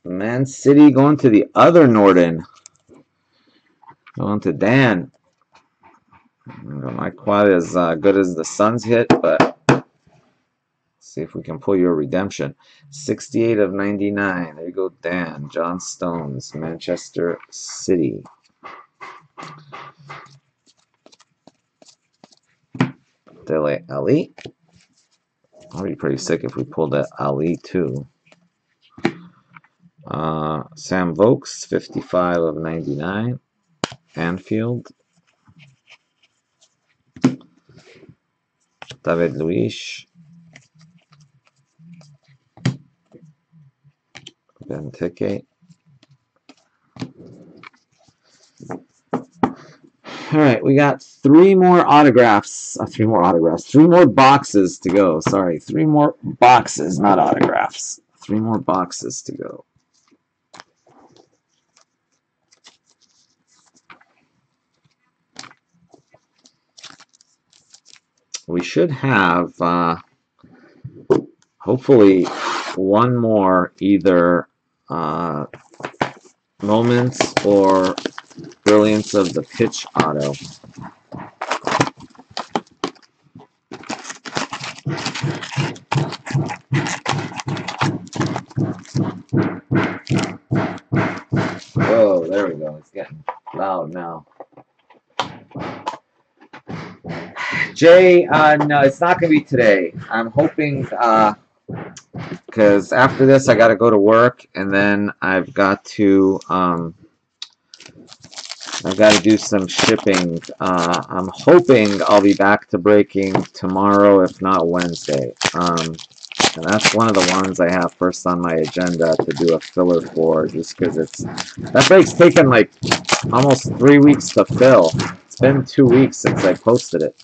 Man City going to the other Norden. Going to Dan. My quad is uh, good as the Suns hit, but see if we can pull your redemption. 68 of 99. There you go, Dan. John Stones, Manchester City. Dele Alli. I'll be pretty sick if we pulled that Alli too. Uh, Sam Vokes, 55 of 99. Anfield. David Luiz. Benteke. All right, we got three more autographs. Uh, three more autographs. Three more boxes to go. Sorry, three more boxes, not autographs. Three more boxes to go. We should have, uh, hopefully, one more either uh, moments or brilliance of the pitch auto. Whoa, there we go. It's getting loud now. Jay, uh, no, it's not going to be today. I'm hoping, because after this I got to go to work, and then I've got to, um, I've got to do some shipping. Uh, I'm hoping I'll be back to breaking tomorrow, if not Wednesday. Um, and that's one of the ones I have first on my agenda to do a filler for, just because it's that break's taken like almost three weeks to fill. It's been two weeks since I posted it.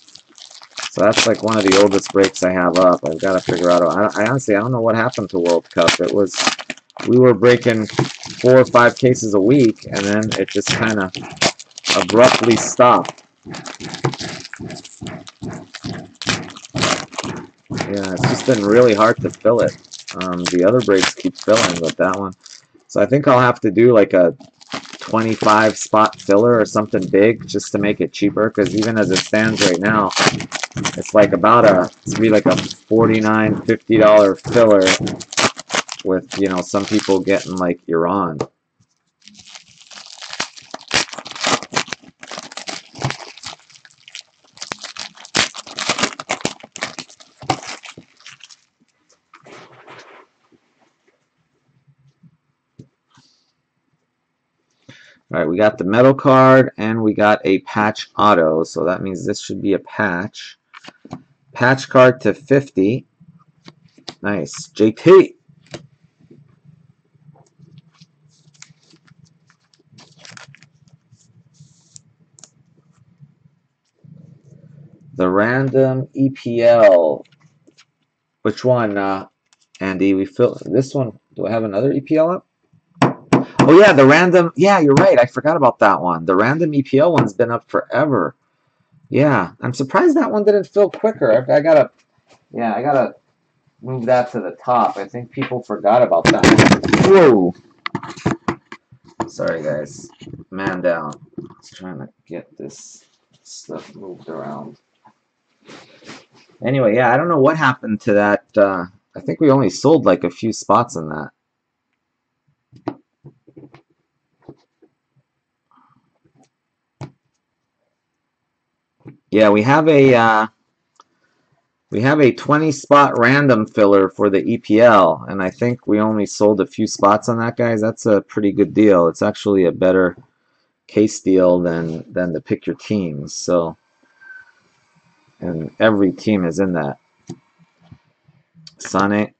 So that's like one of the oldest breaks I have up. I've got to figure out. I, I honestly I don't know what happened to World Cup. It was we were breaking four or five cases a week, and then it just kind of abruptly stopped. Yeah, it's just been really hard to fill it. Um, the other breaks keep filling, but that one. So I think I'll have to do like a 25 spot filler or something big just to make it cheaper because even as it stands right now it's like about a it's be like a 49 50 dollar filler with you know some people getting like Iran All right, we got the metal card and we got a patch auto, so that means this should be a patch. Patch card to 50. Nice. JT. The random EPL. Which one, uh, Andy? We fill this one. Do I have another EPL up? Oh yeah, the random. Yeah, you're right. I forgot about that one. The random EPL one's been up forever. Yeah, I'm surprised that one didn't fill quicker. I, I gotta, yeah, I gotta move that to the top. I think people forgot about that. Whoa. Sorry, guys. Man down. I was trying to get this stuff moved around. Anyway, yeah, I don't know what happened to that. Uh, I think we only sold like a few spots in that. Yeah, we have a uh, we have a 20 spot random filler for the EPL, and I think we only sold a few spots on that, guys. That's a pretty good deal. It's actually a better case deal than than the pick your teams. So, and every team is in that. Sane.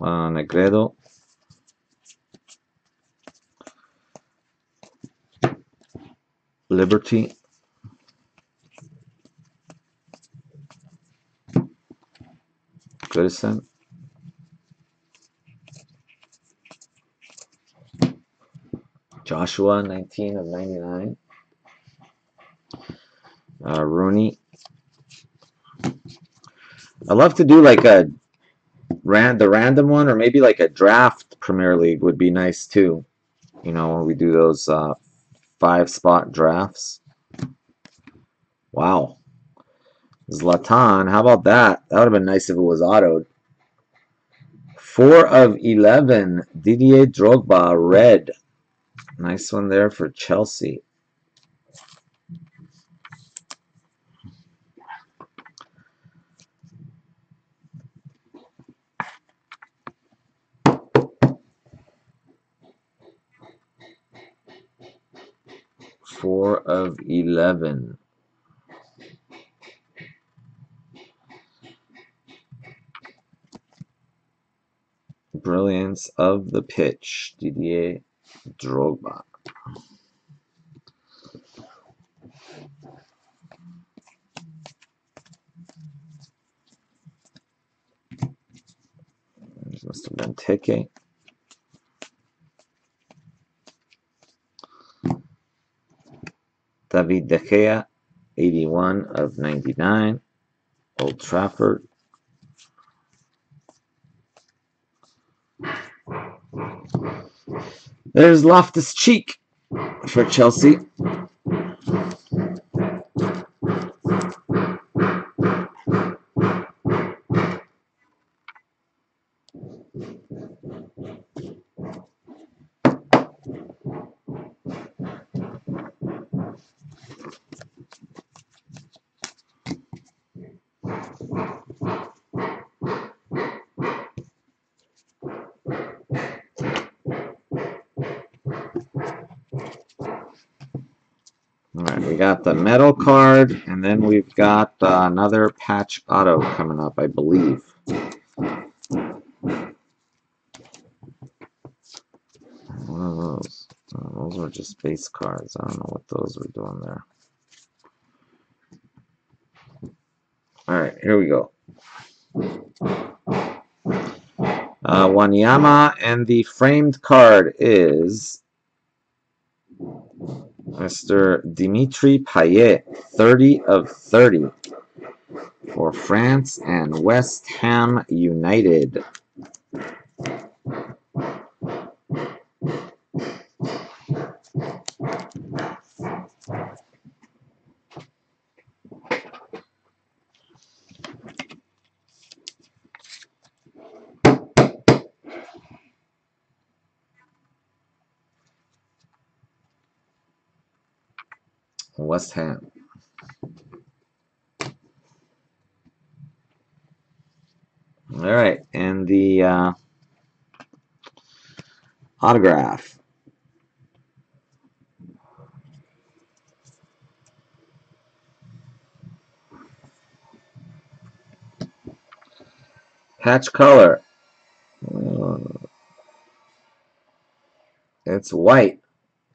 Uh, Negredo. Liberty. Goodison. Joshua, 19 of 99. Uh, Rooney. I love to do like a ran the random one or maybe like a draft Premier League would be nice too. You know, when we do those uh, five spot drafts. Wow. Zlatan, how about that? That would have been nice if it was autoed. Four of 11, Didier Drogba, red. Nice one there for Chelsea. Four of 11. Brilliance of the pitch, Didier Drogba. This must have been Teke. David De Gea, 81 of 99. Old Trafford. There's Loftus Cheek for Chelsea. Got the metal card, and then we've got uh, another patch auto coming up, I believe. One of those. Oh, those were just base cards. I don't know what those were doing there. All right, here we go. Uh, Wanyama, and the framed card is Mr. Dimitri Payet, 30 of 30 for France and West Ham United. West Ham. All right, and the uh, autograph. Patch color. It's white.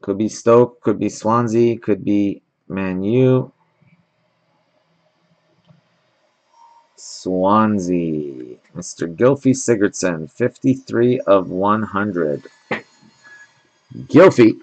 Could be Stoke, could be Swansea, could be Man U. Swansea. Mr. Gylfi Sigurdsson, 53 of 100. Gylfi.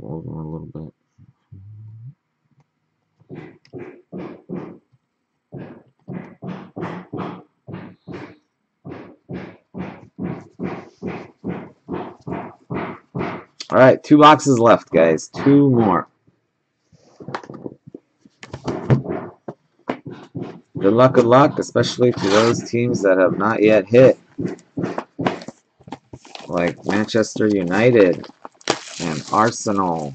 Over a little bit. All right, two boxes left, guys. Two more. Good luck, good luck, especially to those teams that have not yet hit. Like Manchester United and Arsenal.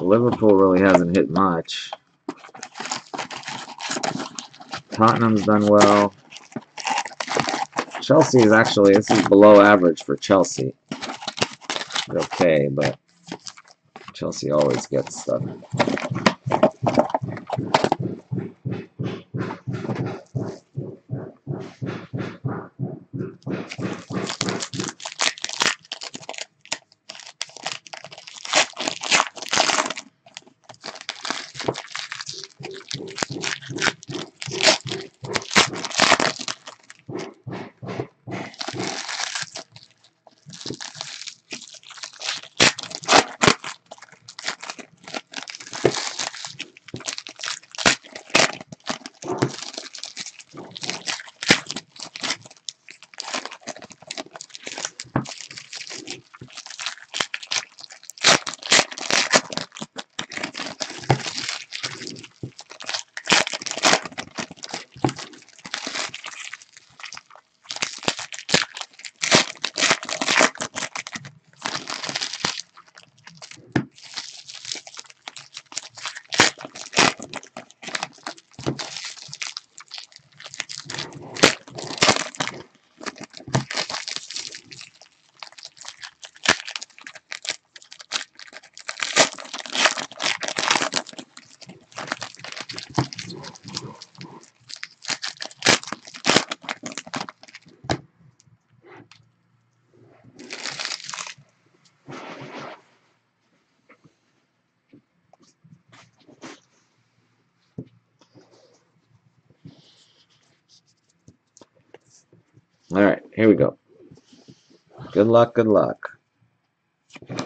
Liverpool really hasn't hit much. Tottenham's done well. Chelsea is actually, this is below average for Chelsea. Okay, but Chelsea always gets stuff. All right, here we go. Good luck, good luck.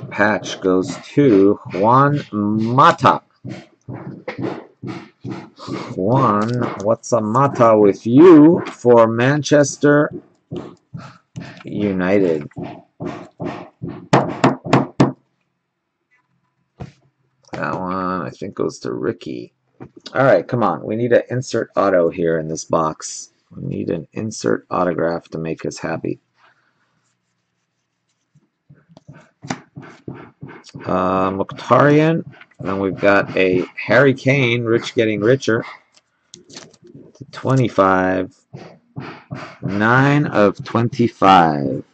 Patch goes to Juan Mata. Juan, what's a Mata with you for Manchester United? That one, I think, goes to Ricky. All right, come on. We need an insert auto here in this box. We need an insert autograph to make us happy. Uh, Mkhitaryan. Then we've got a Harry Kane, Rich Getting Richer. To 25. 9 of 25.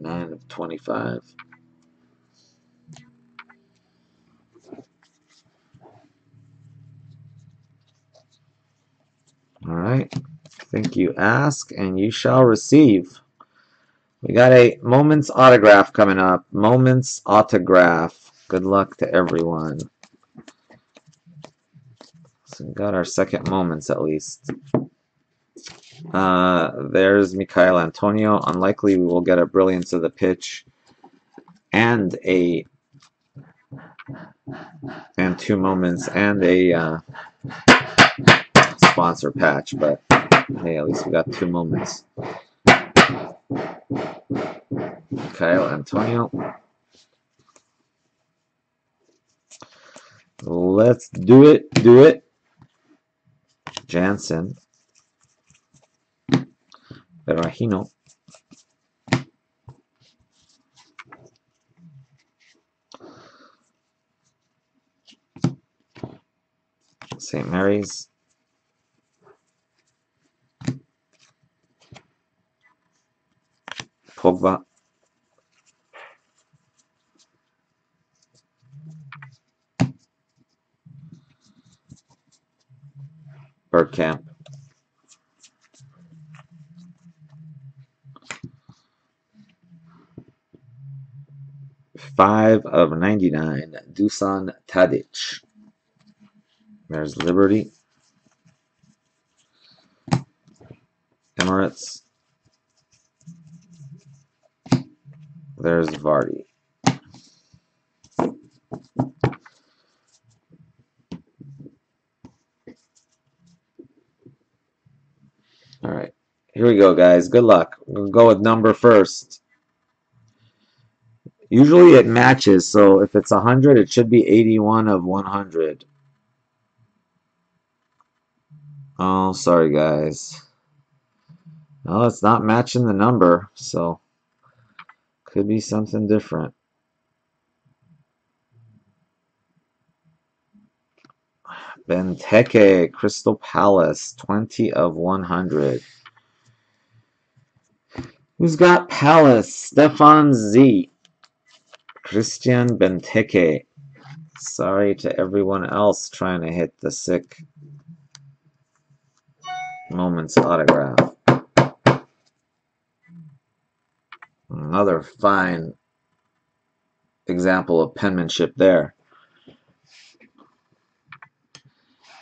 Nine of 25. Right. Think you ask and you shall receive. We got a Moments autograph coming up. Moments autograph. Good luck to everyone. So we got our second Moments at least. Uh, there's Michail Antonio. Unlikely we will get a Brilliance of the Pitch and a and two moments and a uh, sponsor patch, but hey, at least we got two moments. Kyle Antonio. Let's do it. Do it. Janssen. Berahino. St. Mary's. Pogba. Bergkamp. Five of 99, Dusan Tadic. There's Liberty. Emirates. There's Vardy. All right, here we go, guys. Good luck. We'll go with number first. Usually it matches, so if it's 100, it should be 81 of 100. Oh, sorry, guys. Well, it's not matching the number, so could be something different. Benteke, Crystal Palace, 20 of 100. Who's got Palace? Stefan Z. Christian Benteke. Sorry to everyone else trying to hit the sick moments autograph. Another fine example of penmanship there.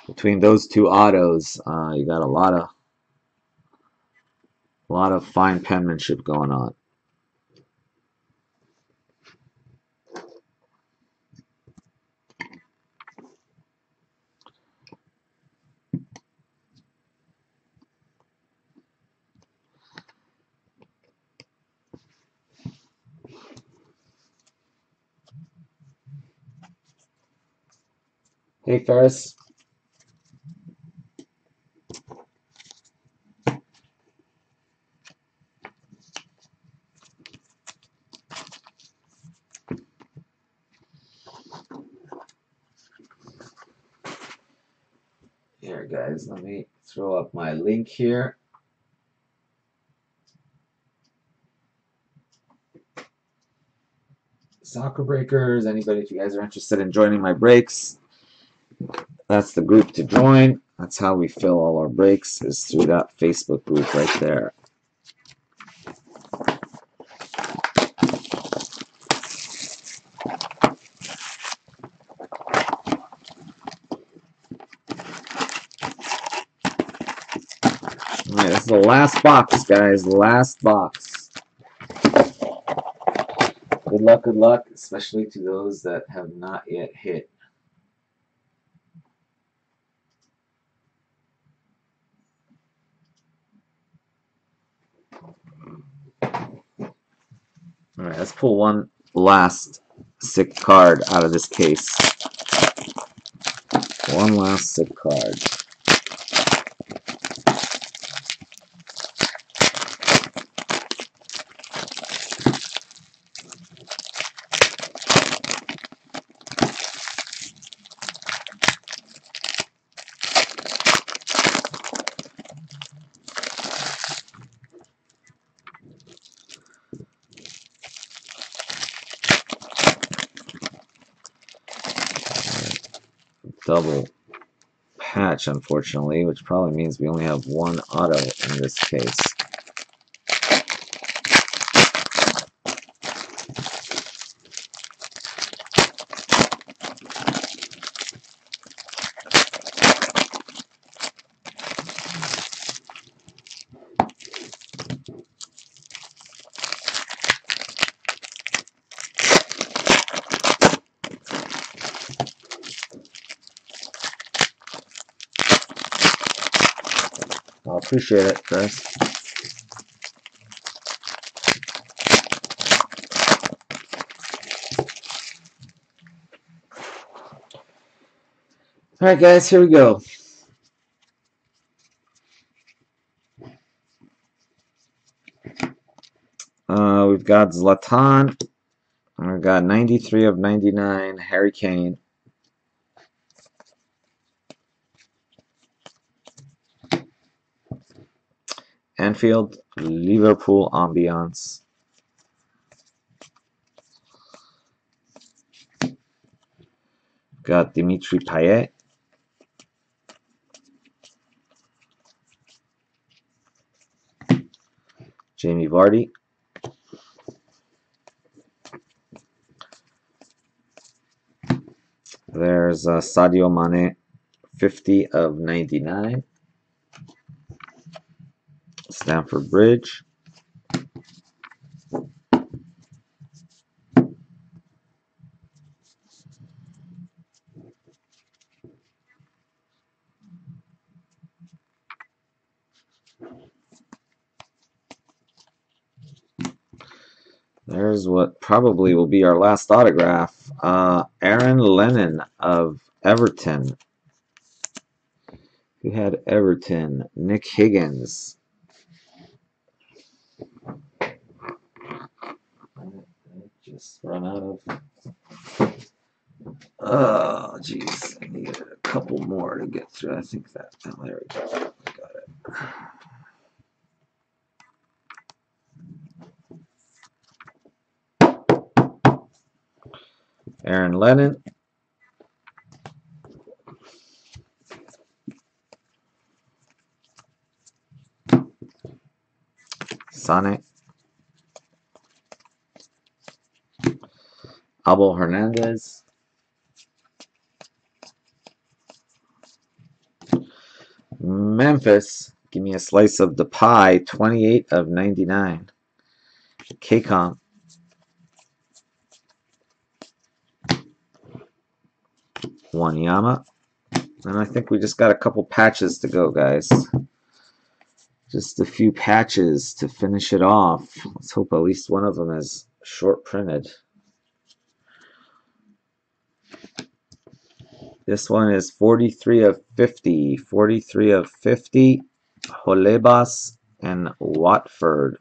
between those two autos, uh, you got a lot of a lot of fine penmanship going on. Hey Ferris. Here, guys, let me throw up my link here. Soccer Breakers, anybody, if you guys are interested in joining my breaks, that's the group to join. That's how we fill all our breaks, is through that Facebook group right there. Alright, this is the last box, guys. Last box. Good luck, good luck, especially to those that have not yet hit. Alright, let's pull one last sick card out of this case. One last sick card. double patch, unfortunately, which probably means we only have one auto in this case. I appreciate it, guys. All right, guys, here we go. Uh, we've got Zlatan. We've got 93 of 99, Harry Kane. Anfield, Liverpool ambiance. Got Dimitri Payet. Jamie Vardy. There's uh, Sadio Mane, 50 of 99. Stamford Bridge. There's what probably will be our last autograph. Uh, Aaron Lennon of Everton. Who had Everton? Nick Higgins. Just run out of. Oh, jeez. I need a couple more to get through. I think that. Oh, there we go. Got it. Aaron Lennon. Sonic. Abel Hernandez. Memphis, give me a slice of the pie, 28 of 99. KCOM. Wanyama. And I think we just got a couple patches to go, guys. Just a few patches to finish it off. Let's hope at least one of them is short printed. This one is 43 of 50. 43 of 50. Holebas and Watford.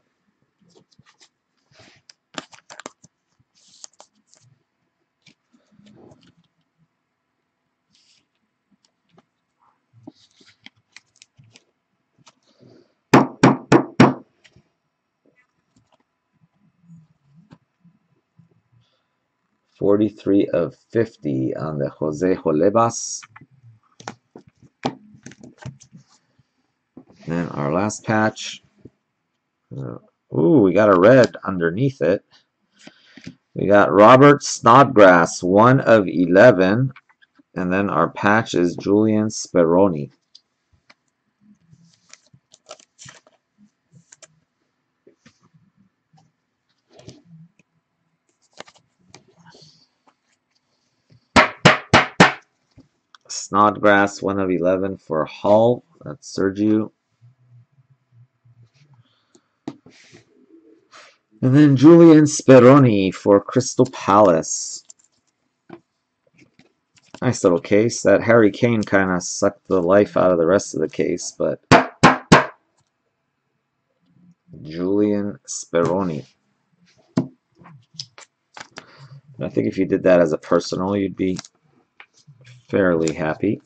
Forty-three of fifty on the Jose Holebas. Then our last patch. Uh, ooh, we got a red underneath it. We got Robert Snodgrass, 1 of 11. And then our patch is Julian Speroni. Snodgrass, 1 of 11 for Hull. That's Sergio. And then Julian Speroni for Crystal Palace. Nice little case. That Harry Kane kind of sucked the life out of the rest of the case, but Julian Speroni. I think if you did that as a personal, you'd be fairly happy.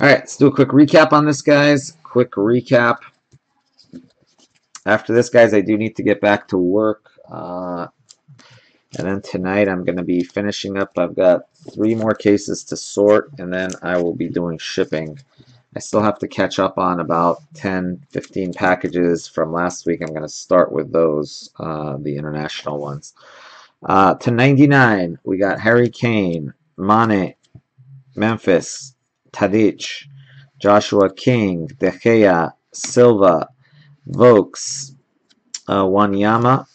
All right, let's do a quick recap on this, guys. Quick recap. After this, guys, I do need to get back to work. Uh, and then tonight I'm going to be finishing up. I've got three more cases to sort, and then I will be doing shipping. I still have to catch up on about 10, 15 packages from last week. I'm going to start with those, uh, the international ones. Uh, to 99, we got Harry Kane, Mane, Memphis, Tadic, Joshua King, De Gea, Silva, Vokes, uh, Wanyama,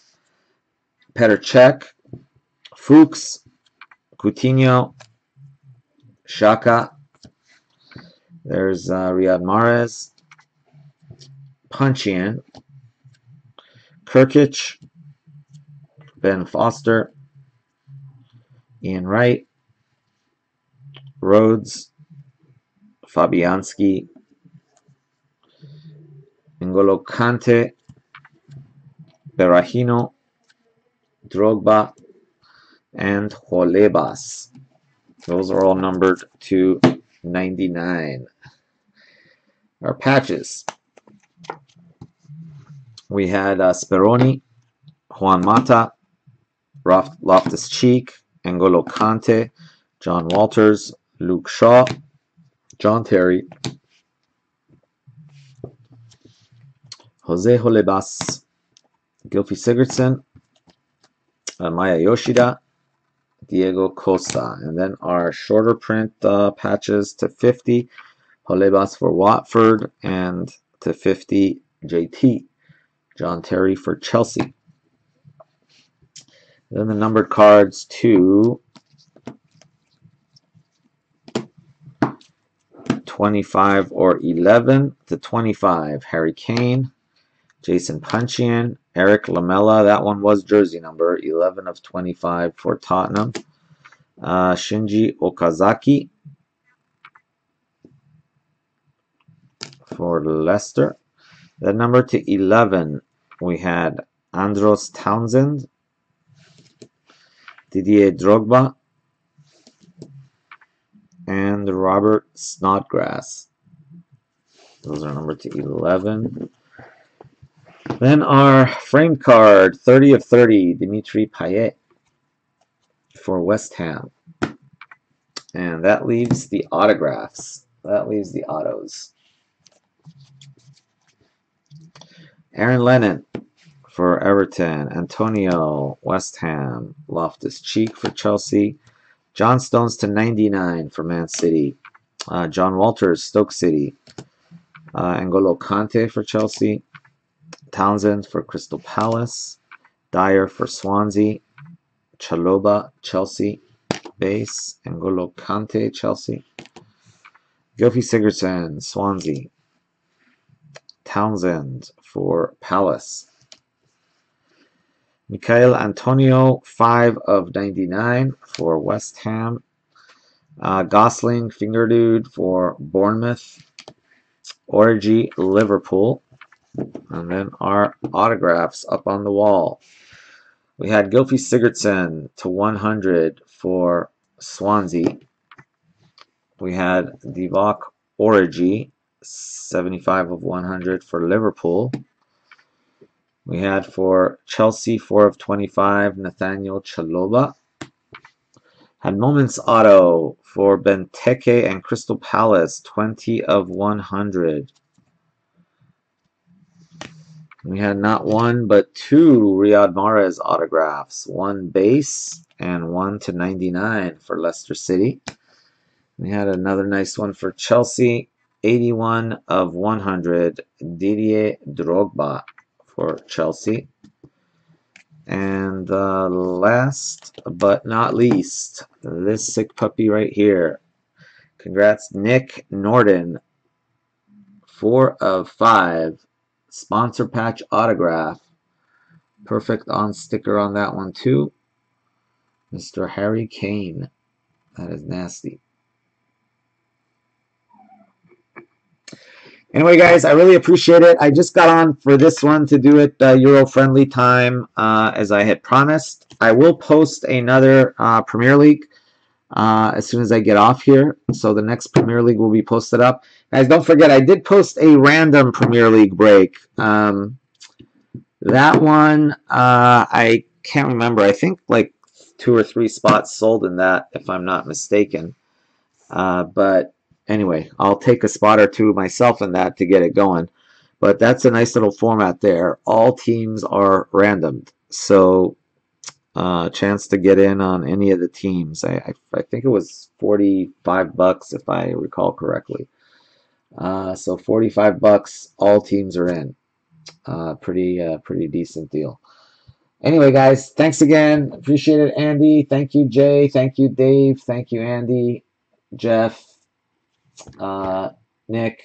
Petr Cech, Fuchs, Coutinho, Xhaka, there's uh, Riyad Mahrez, Puncheon, Krkic, Ben Foster, Ian Wright, Rhodes, Fabianski, N'Golo Kante, Berahino, Drogba, and Holebas. Those are all numbered to 99. Our patches. We had uh, Speroni, Juan Mata, Loftus Cheek, N'Golo Kante, Jon Walters, Luke Shaw, John Terry, Jose Holebas, Gylfi Sigurdsson, Maya Yoshida, Diego Costa. And then our shorter print uh, patches to 50, Holebas for Watford, and to 50, JT, John Terry for Chelsea. Then the numbered cards to 25 or 11 to 25, Harry Kane, Jason Puncheon, Eric Lamela, that one was jersey number, 11 of 25 for Tottenham. Uh, Shinji Okazaki for Leicester. The number to 11, we had Andros Townsend, Didier Drogba, and Robert Snodgrass. Those are number to 11. Then our frame card, 30 of 30, Dimitri Payet for West Ham. And that leaves the autographs. That leaves the autos. Aaron Lennon for Everton. Antonio, West Ham. Loftus Cheek for Chelsea. John Stones to 99 for Man City. Uh, Jon Walters, Stoke City. Uh, N'Golo Kante for Chelsea. Townsend for Crystal Palace, Dyer for Swansea, Chalobah Chelsea, base, N'Golo Kante, Chelsea, Gylfi Sigurdsson, Swansea, Townsend for Palace, Michail Antonio, 5 of 99 for West Ham, uh, Gosling, Finger Dude for Bournemouth, Origi, Liverpool, and then our autographs up on the wall. We had Gylfi Sigurdsson to 100 for Swansea. We had Divock Origi, 75 of 100 for Liverpool. We had for Chelsea, 4 of 25, Nathaniel Chalobah. Had Moments Auto for Benteke and Crystal Palace, 20 of 100. We had not one, but two Riyad Mahrez autographs. One base and one to 99 for Leicester City. We had another nice one for Chelsea. 81 of 100, Didier Drogba for Chelsea. And uh, last but not least, this sick puppy right here. Congrats, Nick Norden. Four of five Sponsor patch autograph. Perfect on sticker on that one too. Mr. Harry Kane. That is nasty. Anyway, guys, I really appreciate it. I just got on for this one to do it uh, Euro-friendly time, uh, as I had promised. I will post another uh, Premier League uh, as soon as I get off here. So the next Premier League will be posted up. Guys, don't forget, I did post a random Premier League break. Um, that one, uh, I can't remember. I think like two or three spots sold in that, if I'm not mistaken. Uh, but anyway, I'll take a spot or two myself in that to get it going. But that's a nice little format there. All teams are randomed. So uh, chance to get in on any of the teams. I, I, I, think it was 45 bucks if I recall correctly. Uh, so 45 bucks, all teams are in. Uh, pretty uh, pretty decent deal. Anyway, guys, thanks again. Appreciate it, Andy. Thank you, Jay. Thank you, Dave. Thank you, Andy, Jeff, uh, Nick.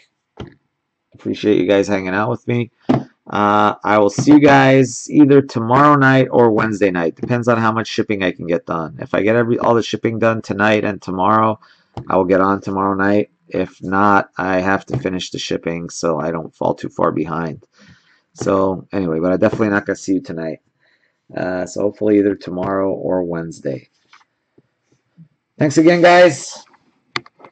Appreciate you guys hanging out with me. Uh, I will see you guys either tomorrow night or Wednesday night. Depends on how much shipping I can get done. If I get every all the shipping done tonight and tomorrow, I will get on tomorrow night. If not, I have to finish the shipping so I don't fall too far behind. So anyway, but I'm definitely not to see you tonight. Uh, so hopefully either tomorrow or Wednesday. Thanks again, guys.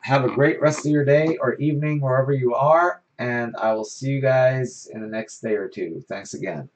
Have a great rest of your day or evening, wherever you are. And I will see you guys in the next day or two. Thanks again.